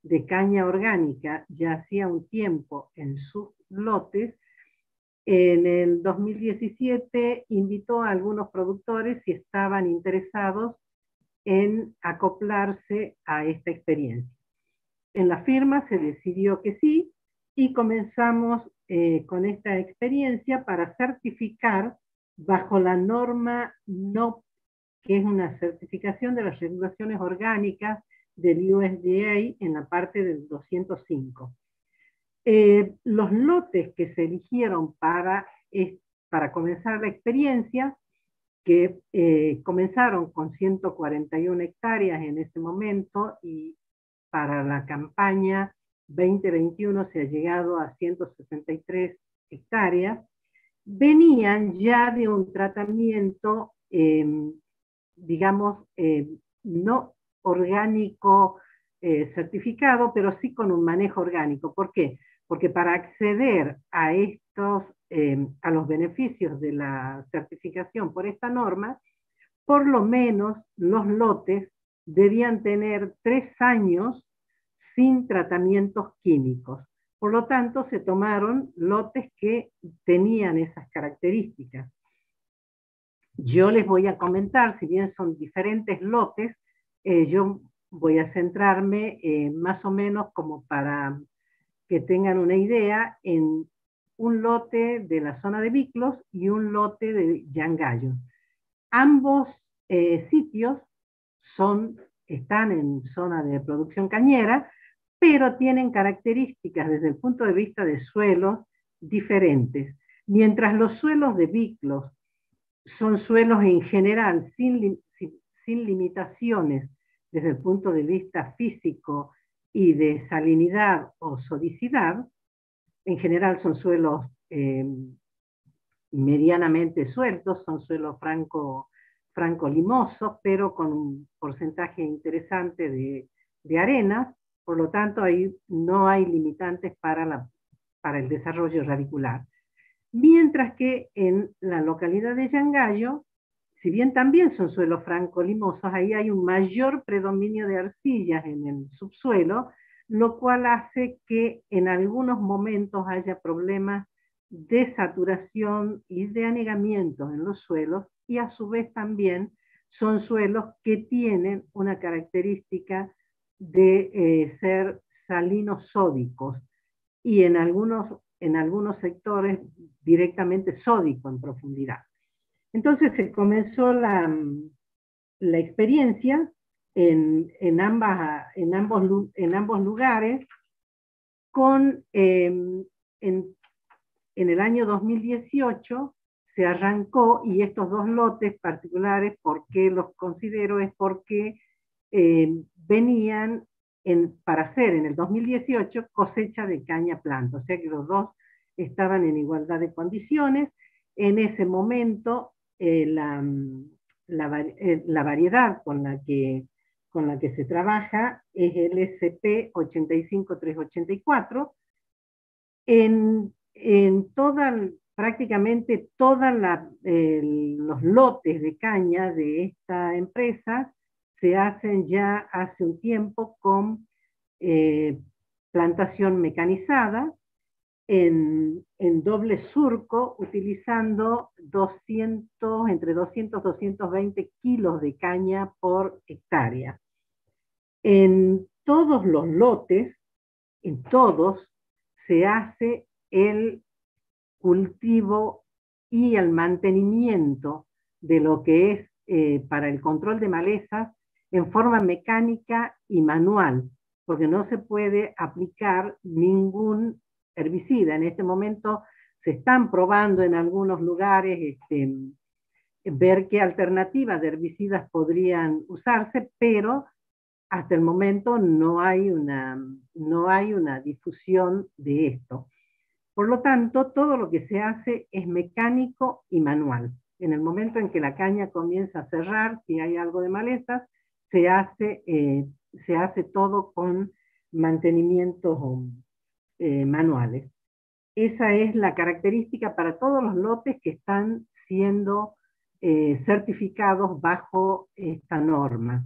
de caña orgánica ya hacía un tiempo en sus lotes, en el 2017 invitó a algunos productores si estaban interesados en acoplarse a esta experiencia. En la firma se decidió que sí y comenzamos eh, con esta experiencia para certificar bajo la norma NOP, que es una certificación de las regulaciones orgánicas del USDA en la parte del 205. Eh, los lotes que se eligieron para, para comenzar la experiencia, que eh, comenzaron con 141 hectáreas en ese momento y para la campaña 2021 se ha llegado a 163 hectáreas, venían ya de un tratamiento, em, digamos, em, no orgánico eh, certificado, pero sí con un manejo orgánico. ¿Por qué? Porque para acceder a estos, em, a los beneficios de la certificación por esta norma, por lo menos los lotes debían tener tres años sin tratamientos químicos. Por lo tanto, se tomaron lotes que tenían esas características. Yo les voy a comentar, si bien son diferentes lotes, eh, yo voy a centrarme eh, más o menos como para que tengan una idea en un lote de la zona de Biclos y un lote de Yangayo. Ambos eh, sitios son, están en zona de producción cañera, pero tienen características desde el punto de vista de suelos diferentes. Mientras los suelos de Biclos son suelos en general sin, sin limitaciones desde el punto de vista físico y de salinidad o sodicidad, en general son suelos em, medianamente sueltos, son suelos franco, franco-limosos, pero con un porcentaje interesante de, de arenas, por lo tanto ahí no hay limitantes para, la, para el desarrollo radicular. Mientras que en la localidad de Yangayo, si bien también son suelos franco-limosos, ahí hay un mayor predominio de arcillas en el subsuelo, lo cual hace que en algunos momentos haya problemas de saturación y de anegamiento en los suelos y a su vez también son suelos que tienen una característica de eh, ser salinos sódicos y en algunos, en algunos sectores directamente sódico en profundidad. Entonces se comenzó la, la experiencia en, ambos, lugares, con, em, en, el año 2018 se arrancó, y estos dos lotes particulares, ¿por qué los considero? Es porque em, venían en, para hacer en el 2018 cosecha de caña planta, o sea que los dos estaban en igualdad de condiciones. En ese momento, eh, la, eh, la variedad con la que con la que se trabaja es el SP85384. En, en toda, prácticamente todos los lotes de caña de esta empresa se hacen ya hace un tiempo con eh, plantación mecanizada en, doble surco utilizando 200, entre 200 y 220 kilos de caña por hectárea. En todos los lotes, en todos, se hace el cultivo y el mantenimiento de lo que es eh, para el control de malezas en forma mecánica y manual, porque no se puede aplicar ningún herbicida. En este momento se están probando en algunos lugares este, ver qué alternativas de herbicidas podrían usarse, pero hasta el momento no hay una, no hay una difusión de esto. Por lo tanto, todo lo que se hace es mecánico y manual. En el momento en que la caña comienza a cerrar, si hay algo de malezas, se hace, eh, se hace todo con mantenimientos eh, manuales. Esa es la característica para todos los lotes que están siendo eh, certificados bajo esta norma.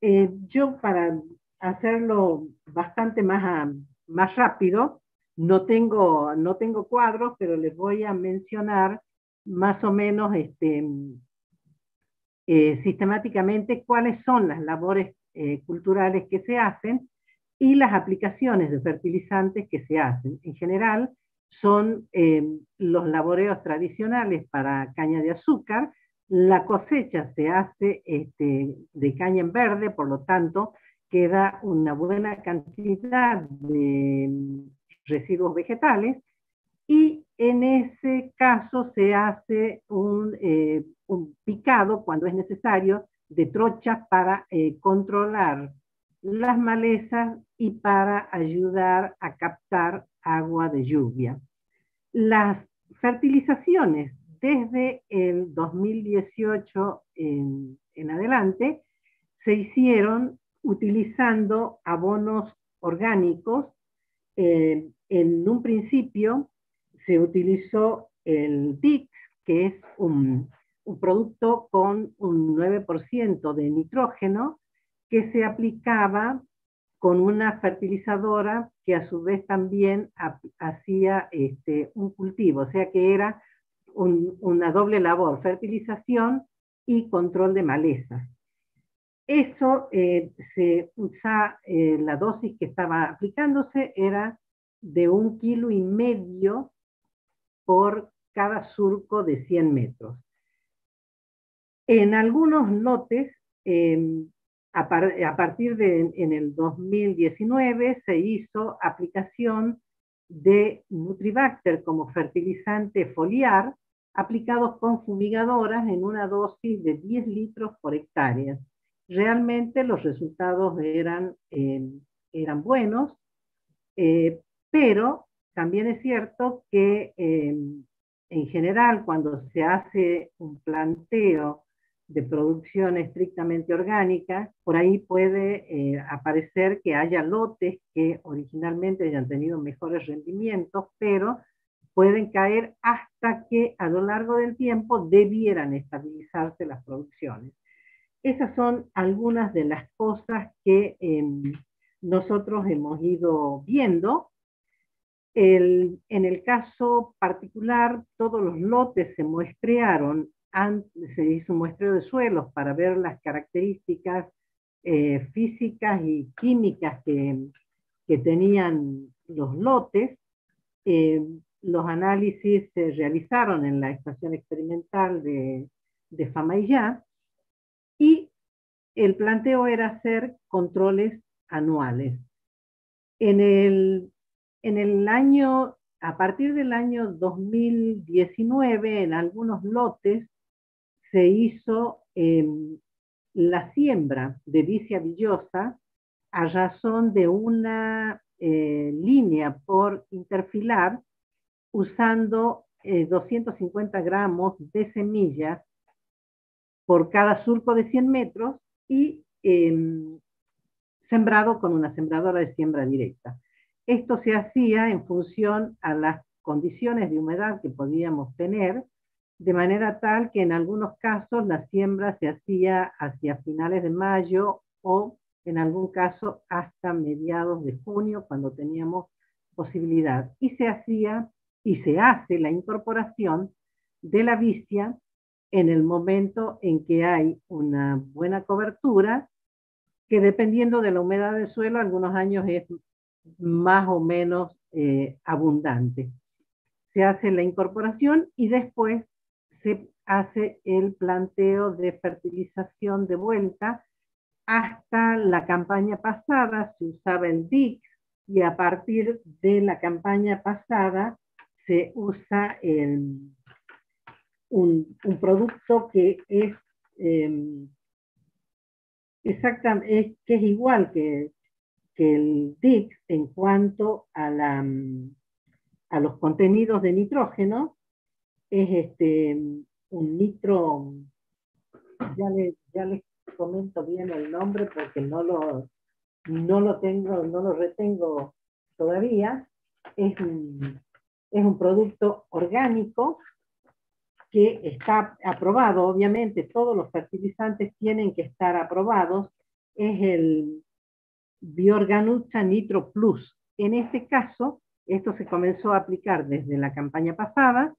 Eh, yo para hacerlo bastante más, ah, más rápido, no tengo, no tengo cuadros, pero les voy a mencionar más o menos este, sistemáticamente cuáles son las labores culturales que se hacen y las aplicaciones de fertilizantes que se hacen. En general, son los laboreos tradicionales para caña de azúcar, la cosecha se hace este, de caña en verde, por lo tanto, queda una buena cantidad de residuos vegetales y en ese caso se hace un, eh, picado cuando es necesario de trochas para eh, controlar las malezas y para ayudar a captar agua de lluvia. Las fertilizaciones desde el 2018 en, adelante, se hicieron utilizando abonos orgánicos. Eh, en un principio se utilizó el DIX, que es un, producto con un 9% de nitrógeno, que se aplicaba con una fertilizadora que a su vez también hacía este, un cultivo, o sea que era una doble labor, fertilización y control de malezas. Eso eh, se usa, eh, la dosis que estaba aplicándose era de un kilo y medio por cada surco de 100 metros. En algunos lotes, em, a, partir de en el 2019, se hizo aplicación de Nutribacter como fertilizante foliar aplicados con fumigadoras en una dosis de 10 litros por hectárea. Realmente los resultados eran, eh, eran buenos, eh, pero también es cierto que eh, en general cuando se hace un planteo de producción estrictamente orgánica, por ahí puede eh, aparecer que haya lotes que originalmente hayan tenido mejores rendimientos, pero pueden caer hasta que a lo largo del tiempo debieran estabilizarse las producciones. Esas son algunas de las cosas que em, nosotros hemos ido viendo. en el caso particular, todos los lotes se muestrearon se hizo un muestreo de suelos para ver las características eh, físicas y químicas que, que tenían los lotes. Eh, los análisis se realizaron en la estación experimental de, de y el planteo era hacer controles anuales. En el, en el año, a partir del año 2019, en algunos lotes se hizo em, la siembra de vicia villosa a razón de una eh, línea por interfilar usando 250 eh, gramos de semillas por cada surco de 100 metros y em, sembrado con una sembradora de siembra directa. Esto se hacía en función a las condiciones de humedad que podíamos tener de manera tal que en algunos casos la siembra se hacía hacia finales de mayo o en algún caso hasta mediados de junio cuando teníamos posibilidad. Y se hacía y se hace la incorporación de la vicia en el momento en que hay una buena cobertura, que dependiendo de la humedad del suelo, algunos años es más o menos eh, abundante. Se hace la incorporación y después se hace el planteo de fertilización de vuelta. Hasta la campaña pasada se usaba el DIC y a partir de la campaña pasada se usa un, producto que es em, exactamente que es igual que, que el DIC en cuanto a, la, a los contenidos de nitrógeno, es este, un nitro, ya, ya les comento bien el nombre porque no lo, no lo tengo, no lo retengo todavía, es un, es un producto orgánico que está aprobado, obviamente todos los fertilizantes tienen que estar aprobados, es el Biorganucha Nitro Plus. En este caso, esto se comenzó a aplicar desde la campaña pasada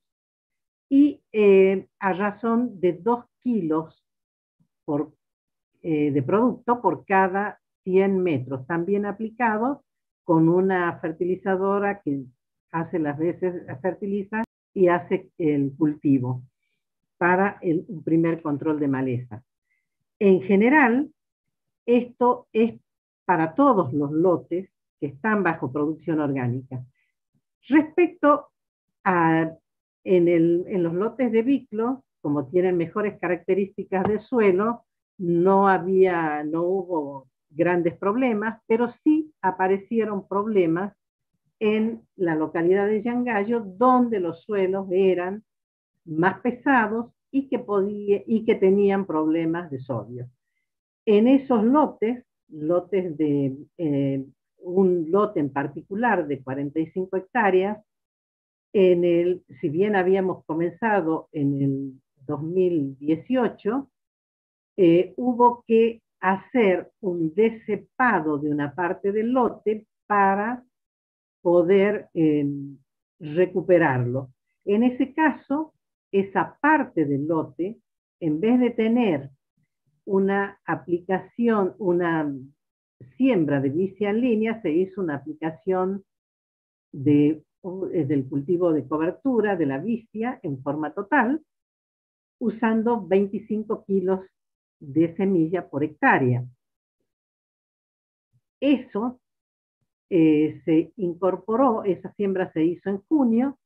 y eh, a razón de 2 kilos eh, de producto por cada 100 metros, también aplicado con una fertilizadora que hace las veces, fertiliza y hace el cultivo para el, primer control de maleza. En general, esto es para todos los lotes que están bajo producción orgánica. Respecto a en, los lotes de biclo, como tienen mejores características de suelo, no había, no hubo grandes problemas, pero sí aparecieron problemas en la localidad de Yangayo, donde los suelos eran más pesados y que, y que tenían problemas de sodio. En esos lotes, lotes de eh, un lote en particular de 45 hectáreas, en el, si bien habíamos comenzado en el 2018, eh, hubo que hacer un decepado de una parte del lote para poder em, recuperarlo. En ese caso, esa parte del lote, en vez de tener una aplicación, una siembra de vicia en línea, se hizo una aplicación de del cultivo de cobertura de la vicia en forma total, usando 25 kilos de semilla por hectárea. Eso eh, se incorporó, esa siembra se hizo en junio,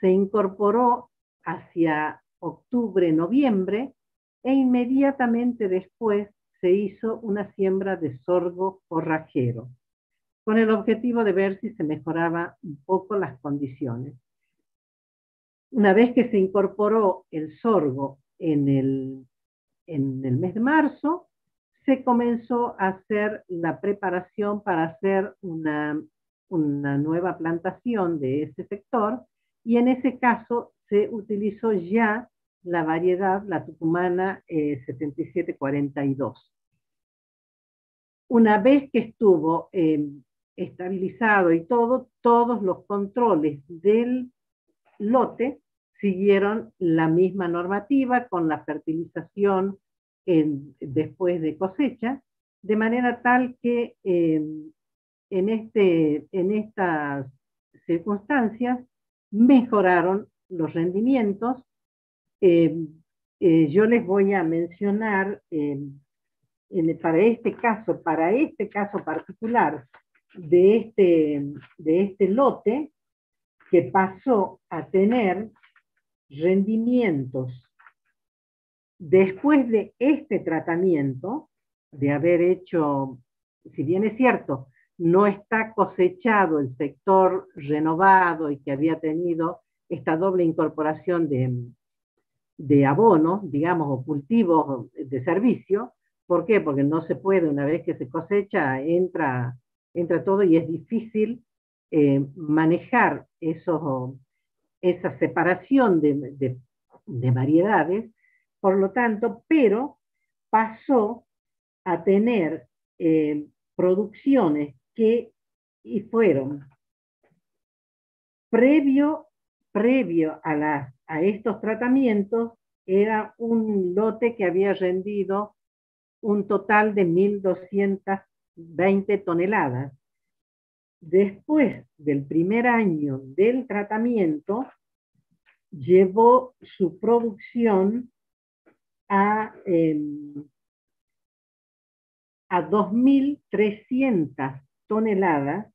se incorporó hacia octubre, noviembre, e inmediatamente después se hizo una siembra de sorgo forrajero con el objetivo de ver si se mejoraba un poco las condiciones. Una vez que se incorporó el sorgo en el, en el mes de marzo, se comenzó a hacer la preparación para hacer una, una nueva plantación de ese sector y en ese caso se utilizó ya la variedad, la tucumana 7742. Eh, una vez que estuvo em, estabilizado y todo, todos los controles del lote siguieron la misma normativa con la fertilización después de cosecha, de manera tal que em, en, este, en estas circunstancias mejoraron los rendimientos. Em, eh, yo les voy a mencionar para este caso, para este caso particular de este, de este lote, que pasó a tener rendimientos después de este tratamiento, de haber hecho, si bien es cierto, no está cosechado el sector renovado y que había tenido esta doble incorporación de, de abonos, digamos, o cultivos de servicio, ¿Por qué? Porque no se puede, una vez que se cosecha, entra, entra todo y es difícil eh, manejar esos, esa separación de, variedades, por lo tanto, pero pasó a tener eh, producciones que y fueron previo, previo a, a estos tratamientos, era un lote que había rendido un total de 1.220 toneladas. Después del primer año del tratamiento, llevó su producción a, em, a 2.300 toneladas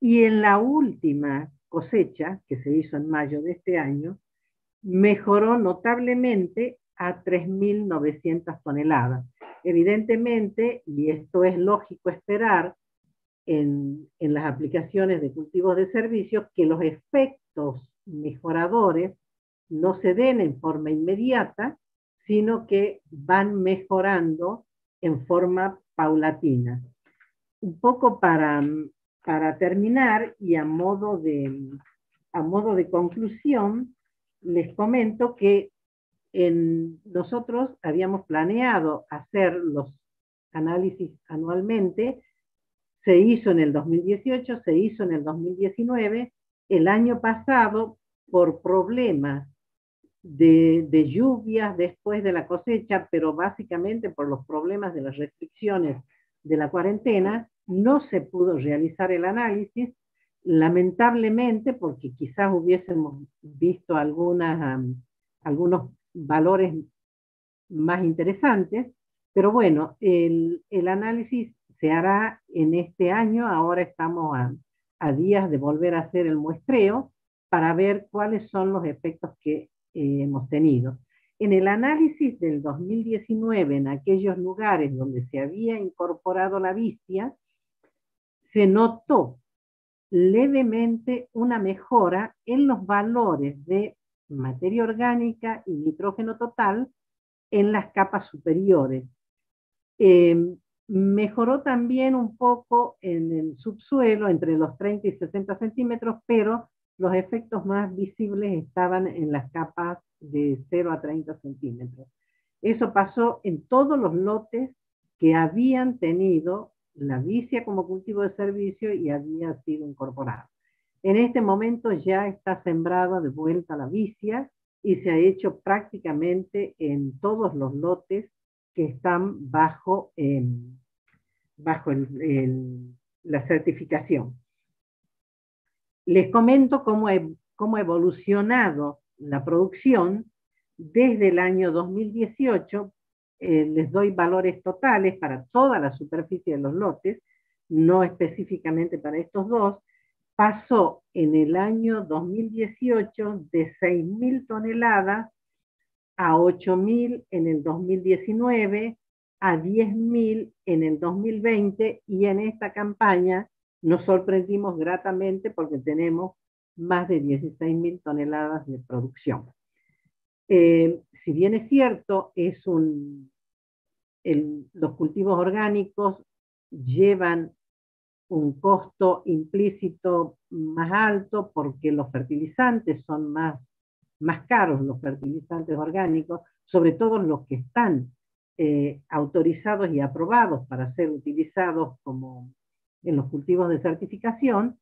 y en la última cosecha, que se hizo en mayo de este año, mejoró notablemente a 3.900 toneladas. Evidentemente, y esto es lógico esperar en, las aplicaciones de cultivos de servicios, que los efectos mejoradores no se den en forma inmediata, sino que van mejorando en forma paulatina. Un poco para, para terminar y a modo, de, a modo de conclusión, les comento que nosotros habíamos planeado hacer los análisis anualmente, se hizo en el 2018, se hizo en el 2019, el año pasado por problemas de, lluvias después de la cosecha, pero básicamente por los problemas de las restricciones de la cuarentena, no se pudo realizar el análisis, lamentablemente porque quizás hubiésemos visto algunas, algunos valores más interesantes, pero bueno, el, análisis se hará en este año, ahora estamos a, días de volver a hacer el muestreo para ver cuáles son los efectos que eh, hemos tenido. En el análisis del 2019, en aquellos lugares donde se había incorporado la vicia, se notó levemente una mejora en los valores de materia orgánica y nitrógeno total en las capas superiores. Eh, mejoró también un poco en el subsuelo, entre los 30 y 60 centímetros, pero los efectos más visibles estaban en las capas de 0 a 30 centímetros. Eso pasó en todos los lotes que habían tenido la vicia como cultivo de servicio y había sido incorporado. En este momento ya está sembrada de vuelta la vicia y se ha hecho prácticamente en todos los lotes que están bajo, em, la certificación. Les comento cómo, cómo ha evolucionado la producción desde el año 2018. Eh, les doy valores totales para toda la superficie de los lotes, no específicamente para estos dos, pasó en el año 2018 de 6.000 toneladas a 8.000 en el 2019, a 10.000 en el 2020 y en esta campaña nos sorprendimos gratamente porque tenemos más de 16.000 toneladas de producción. Eh, si bien es cierto, es un, los cultivos orgánicos llevan un costo implícito más alto porque los fertilizantes son más, más caros, los fertilizantes orgánicos, sobre todo los que están eh, autorizados y aprobados para ser utilizados como en los cultivos de certificación,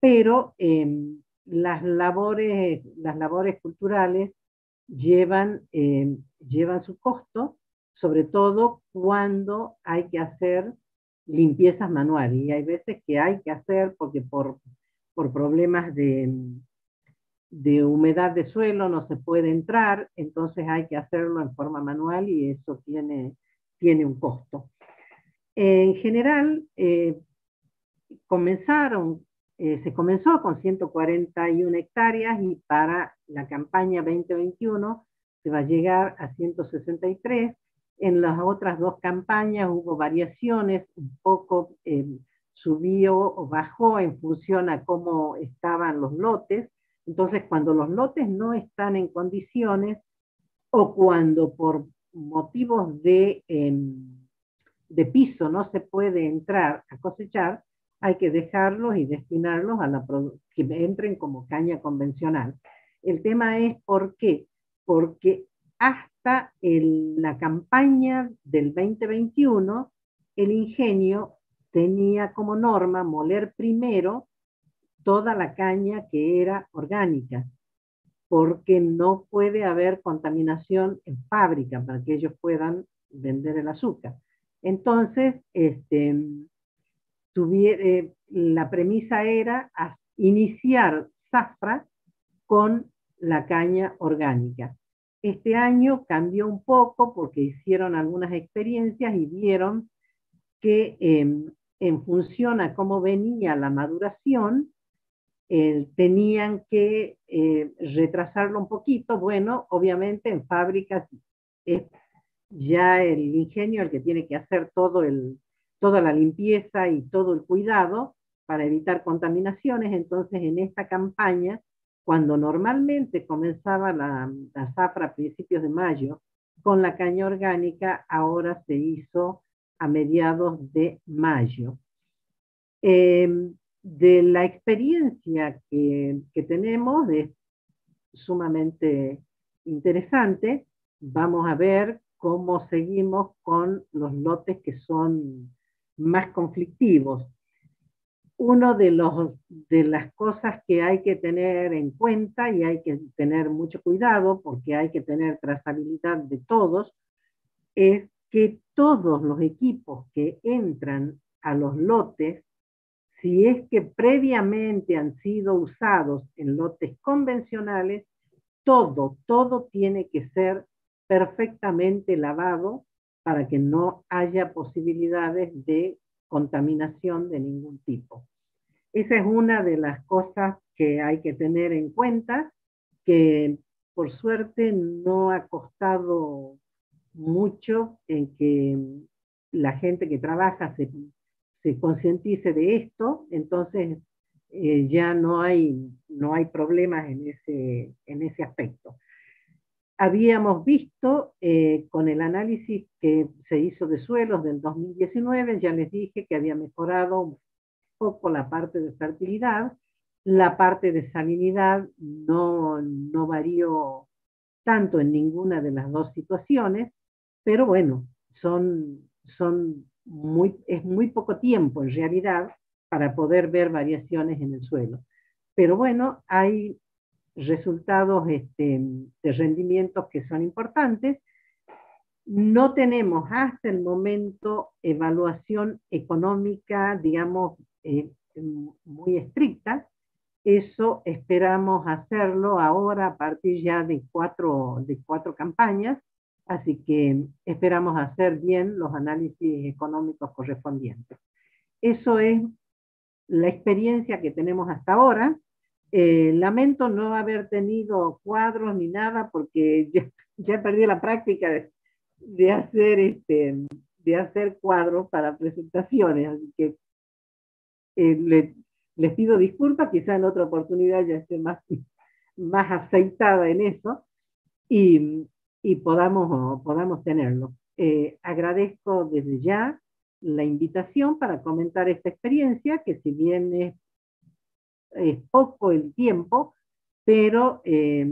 pero em, las, labores, las labores culturales llevan, em, llevan su costo, sobre todo cuando hay que hacer limpiezas manuales. Y hay veces que hay que hacer porque por, por problemas de, de humedad de suelo no se puede entrar, entonces hay que hacerlo en forma manual y eso tiene, tiene un costo. En general, eh, comenzaron, eh, se comenzó con 141 hectáreas y para la campaña 2021 se va a llegar a 163. En las otras dos campañas hubo variaciones, un poco eh, subió o bajó en función a cómo estaban los lotes. Entonces, cuando los lotes no están en condiciones o cuando por motivos de, em, de piso no se puede entrar a cosechar, hay que dejarlos y destinarlos a la que entren como caña convencional. El tema es por qué. Porque hasta la campaña del 2021, el ingenio tenía como norma moler primero toda la caña que era orgánica, porque no puede haber contaminación en fábrica para que ellos puedan vender el azúcar. Entonces, este, eh, la premisa era iniciar zafra con la caña orgánica. Este año cambió un poco porque hicieron algunas experiencias y vieron que em, en función a cómo venía la maduración, eh, tenían que eh, retrasarlo un poquito. Bueno, obviamente en fábricas es ya el ingenio el que tiene que hacer todo el, toda la limpieza y todo el cuidado para evitar contaminaciones. Entonces, en esta campaña, cuando normalmente comenzaba la, zafra a principios de mayo, con la caña orgánica, ahora se hizo a mediados de mayo. Em, de la experiencia que, que tenemos, es sumamente interesante, vamos a ver cómo seguimos con los lotes que son más conflictivos. Uno de, los, de las cosas que hay que tener en cuenta y hay que tener mucho cuidado porque hay que tener trazabilidad de todos, es que todos los equipos que entran a los lotes, si es que previamente han sido usados en lotes convencionales, todo, todo tiene que ser perfectamente lavado para que no haya posibilidades de contaminación de ningún tipo. Esa es una de las cosas que hay que tener en cuenta, que por suerte no ha costado mucho en que la gente que trabaja se, se concientice de esto, entonces eh, ya no hay, no hay problemas en ese, en ese aspecto habíamos visto eh, con el análisis que se hizo de suelos del 2019, ya les dije que había mejorado un poco la parte de fertilidad, la parte de salinidad no, no varió tanto en ninguna de las dos situaciones, pero bueno, son, son muy, es muy poco tiempo en realidad para poder ver variaciones en el suelo. Pero bueno, hay resultados este, de rendimientos que son importantes. No tenemos hasta el momento evaluación económica, digamos, eh, muy estricta. Eso esperamos hacerlo ahora a partir ya de cuatro, de cuatro campañas, así que esperamos hacer bien los análisis económicos correspondientes. Eso es la experiencia que tenemos hasta ahora. Eh, lamento no haber tenido cuadros ni nada porque ya, perdí la práctica de, hacer, este, de hacer cuadros para presentaciones, así que eh, les pido disculpas, quizá en otra oportunidad ya esté más, más aceitada en eso y, y podamos, podamos tenerlo. eh, agradezco desde ya la invitación para comentar esta experiencia, que si bien es, poco el tiempo, pero eh,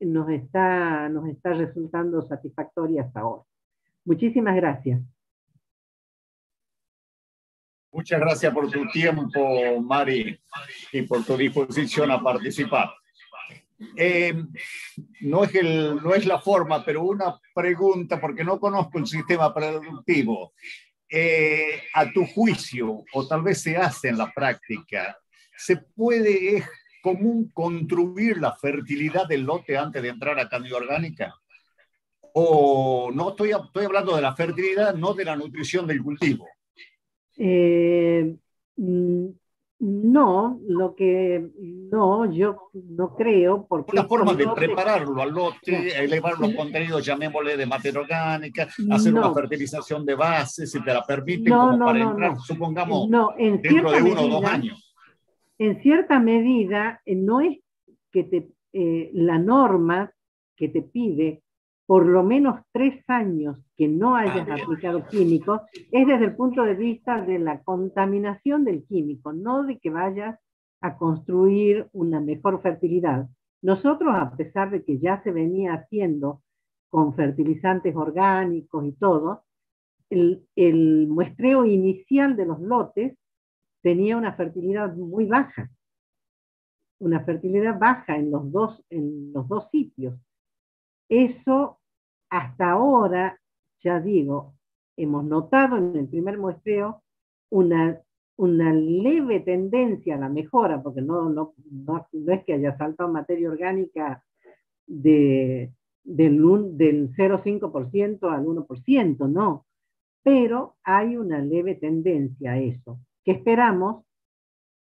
nos, está, nos está resultando satisfactoria hasta ahora. Muchísimas gracias. Muchas gracias por tu tiempo, Mari, y por tu disposición a participar. Eh, no, es el, no es la forma, pero una pregunta, porque no conozco el sistema productivo. Eh, a tu juicio, o tal vez se hace en la práctica, ¿se puede, es común construir la fertilidad del lote antes de entrar a cambio orgánica? O no estoy, estoy hablando de la fertilidad, no de la nutrición del cultivo. Eh, mm, no, lo que no, yo no creo. Porque una forma de prepararlo al lote, elevar los contenidos, llamémosle de materia orgánica, hacer una fertilización de base, si te la permiten, como para entrar, supongamos, en dentro de uno o dos años. En cierta medida, eh, no es que te, eh, la norma que te pide por lo menos tres años que no hayas aplicado químicos, es desde el punto de vista de la contaminación del químico, no de que vayas a construir una mejor fertilidad. Nosotros, a pesar de que ya se venía haciendo con fertilizantes orgánicos y todo, el, el muestreo inicial de los lotes tenía una fertilidad muy baja, una fertilidad baja en los dos, en los dos sitios. Eso hasta ahora, ya digo, hemos notado en el primer muestreo una, una leve tendencia a la mejora, porque no, no, no, es que haya saltado materia orgánica de, del, del 0,5% al 1%, no, pero hay una leve tendencia a eso, que esperamos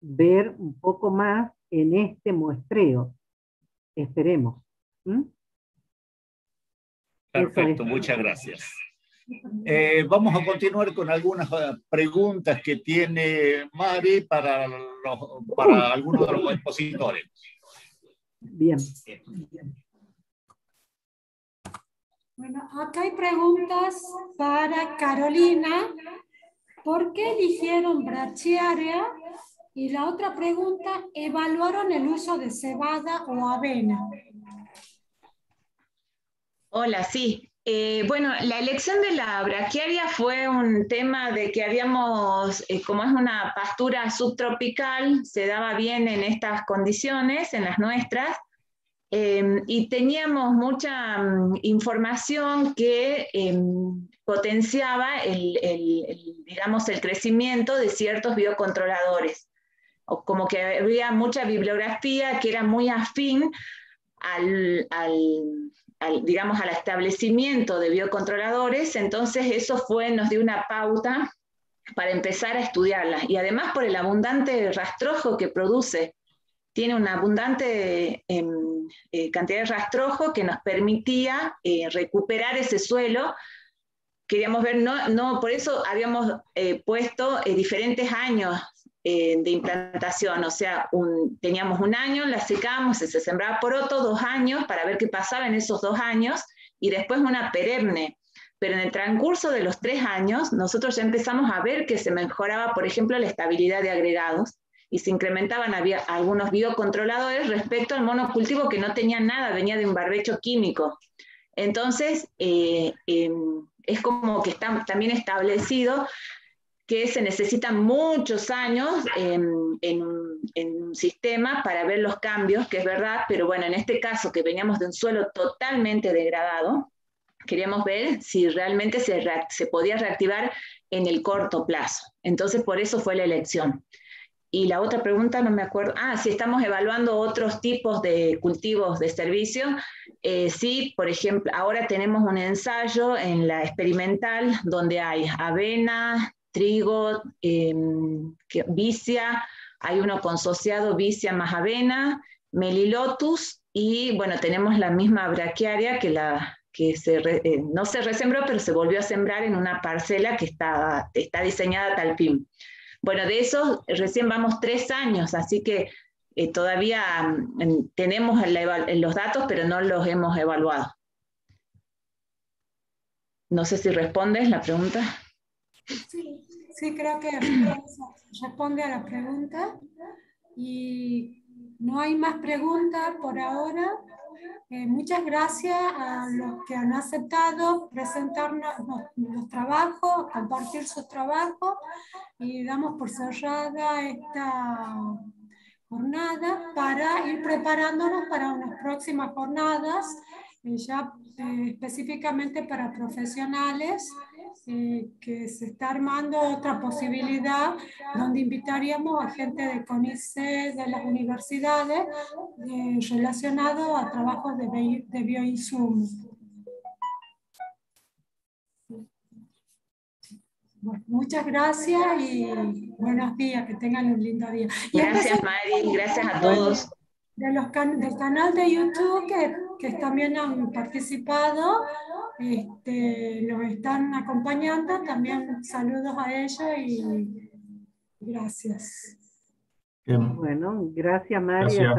ver un poco más en este muestreo. Esperemos. Perfecto, muchas gracias. Eh, vamos a continuar con algunas eh, preguntas que tiene Mari para, para algunos de los expositores. Bien. Bueno, acá hay preguntas para Carolina. ¿Por qué eligieron brachiaria? Y la otra pregunta, ¿evaluaron el uso de cebada o avena? Hola, sí. Eh, bueno, la elección de la braquiaria fue un tema de que habíamos, eh, como es una pastura subtropical, se daba bien en estas condiciones, en las nuestras, em, y teníamos mucha mm, información que em, potenciaba el, digamos, el crecimiento de ciertos biocontroladores, o como que había mucha bibliografía que era muy afín al digamos, al establecimiento de biocontroladores, entonces eso fue, nos dio una pauta para empezar a estudiarla. Y además por el abundante rastrojo que produce, tiene una abundante em, eh, cantidad de rastrojo que nos permitía eh, recuperar ese suelo. Queríamos ver, no, no por eso habíamos eh, puesto diferentes años eh, de implantación, o sea, teníamos un año, la secamos, se sembraba por otro, dos años, para ver qué pasaba en esos dos años, y después una perenne. Pero en el transcurso de los tres años, nosotros ya empezamos a ver que se mejoraba, por ejemplo, la estabilidad de agregados y se incrementaban había algunos biocontroladores respecto al monocultivo que no tenía nada, venía de un barbecho químico. Entonces, eh, em, es como que está también establecido que se necesitan muchos años en, un sistema para ver los cambios, que es verdad, pero bueno, en este caso que veníamos de un suelo totalmente degradado, queríamos ver si realmente se, se podía reactivar en el corto plazo. Entonces, por eso fue la elección. Y la otra pregunta, no me acuerdo. Ah, si estamos evaluando otros tipos de cultivos de servicio. Eh, sí, por ejemplo, ahora tenemos un ensayo en la experimental donde hay avena, trigo, eh, vicia, hay uno consociado vicia más avena, melilotus y bueno, tenemos la misma braquiaria que, la, que se eh, no se resembró, pero se volvió a sembrar en una parcela que está, está diseñada tal fin. Bueno, de eso recién vamos tres años, así que eh, todavía mm, tenemos los datos, pero no los hemos evaluado. No sé si respondes la pregunta. Sí, sí creo que responde a la pregunta. Y no hay más preguntas por ahora. Eh, muchas gracias a los que han aceptado presentarnos los, trabajos, compartir sus trabajos y damos por cerrada esta jornada para ir preparándonos para unas próximas jornadas, eh, ya eh, específicamente para profesionales eh, que se está armando otra posibilidad donde invitaríamos a gente de CONICE, de las universidades, eh, relacionado a trabajos de, de bioinsumos. muchas gracias y buenos días, que tengan un lindo día. gracias Mari, gracias a todos. De los del canal de YouTube que, que también han participado, este, los están acompañando. También saludos a ellos y gracias. Bueno, gracias María.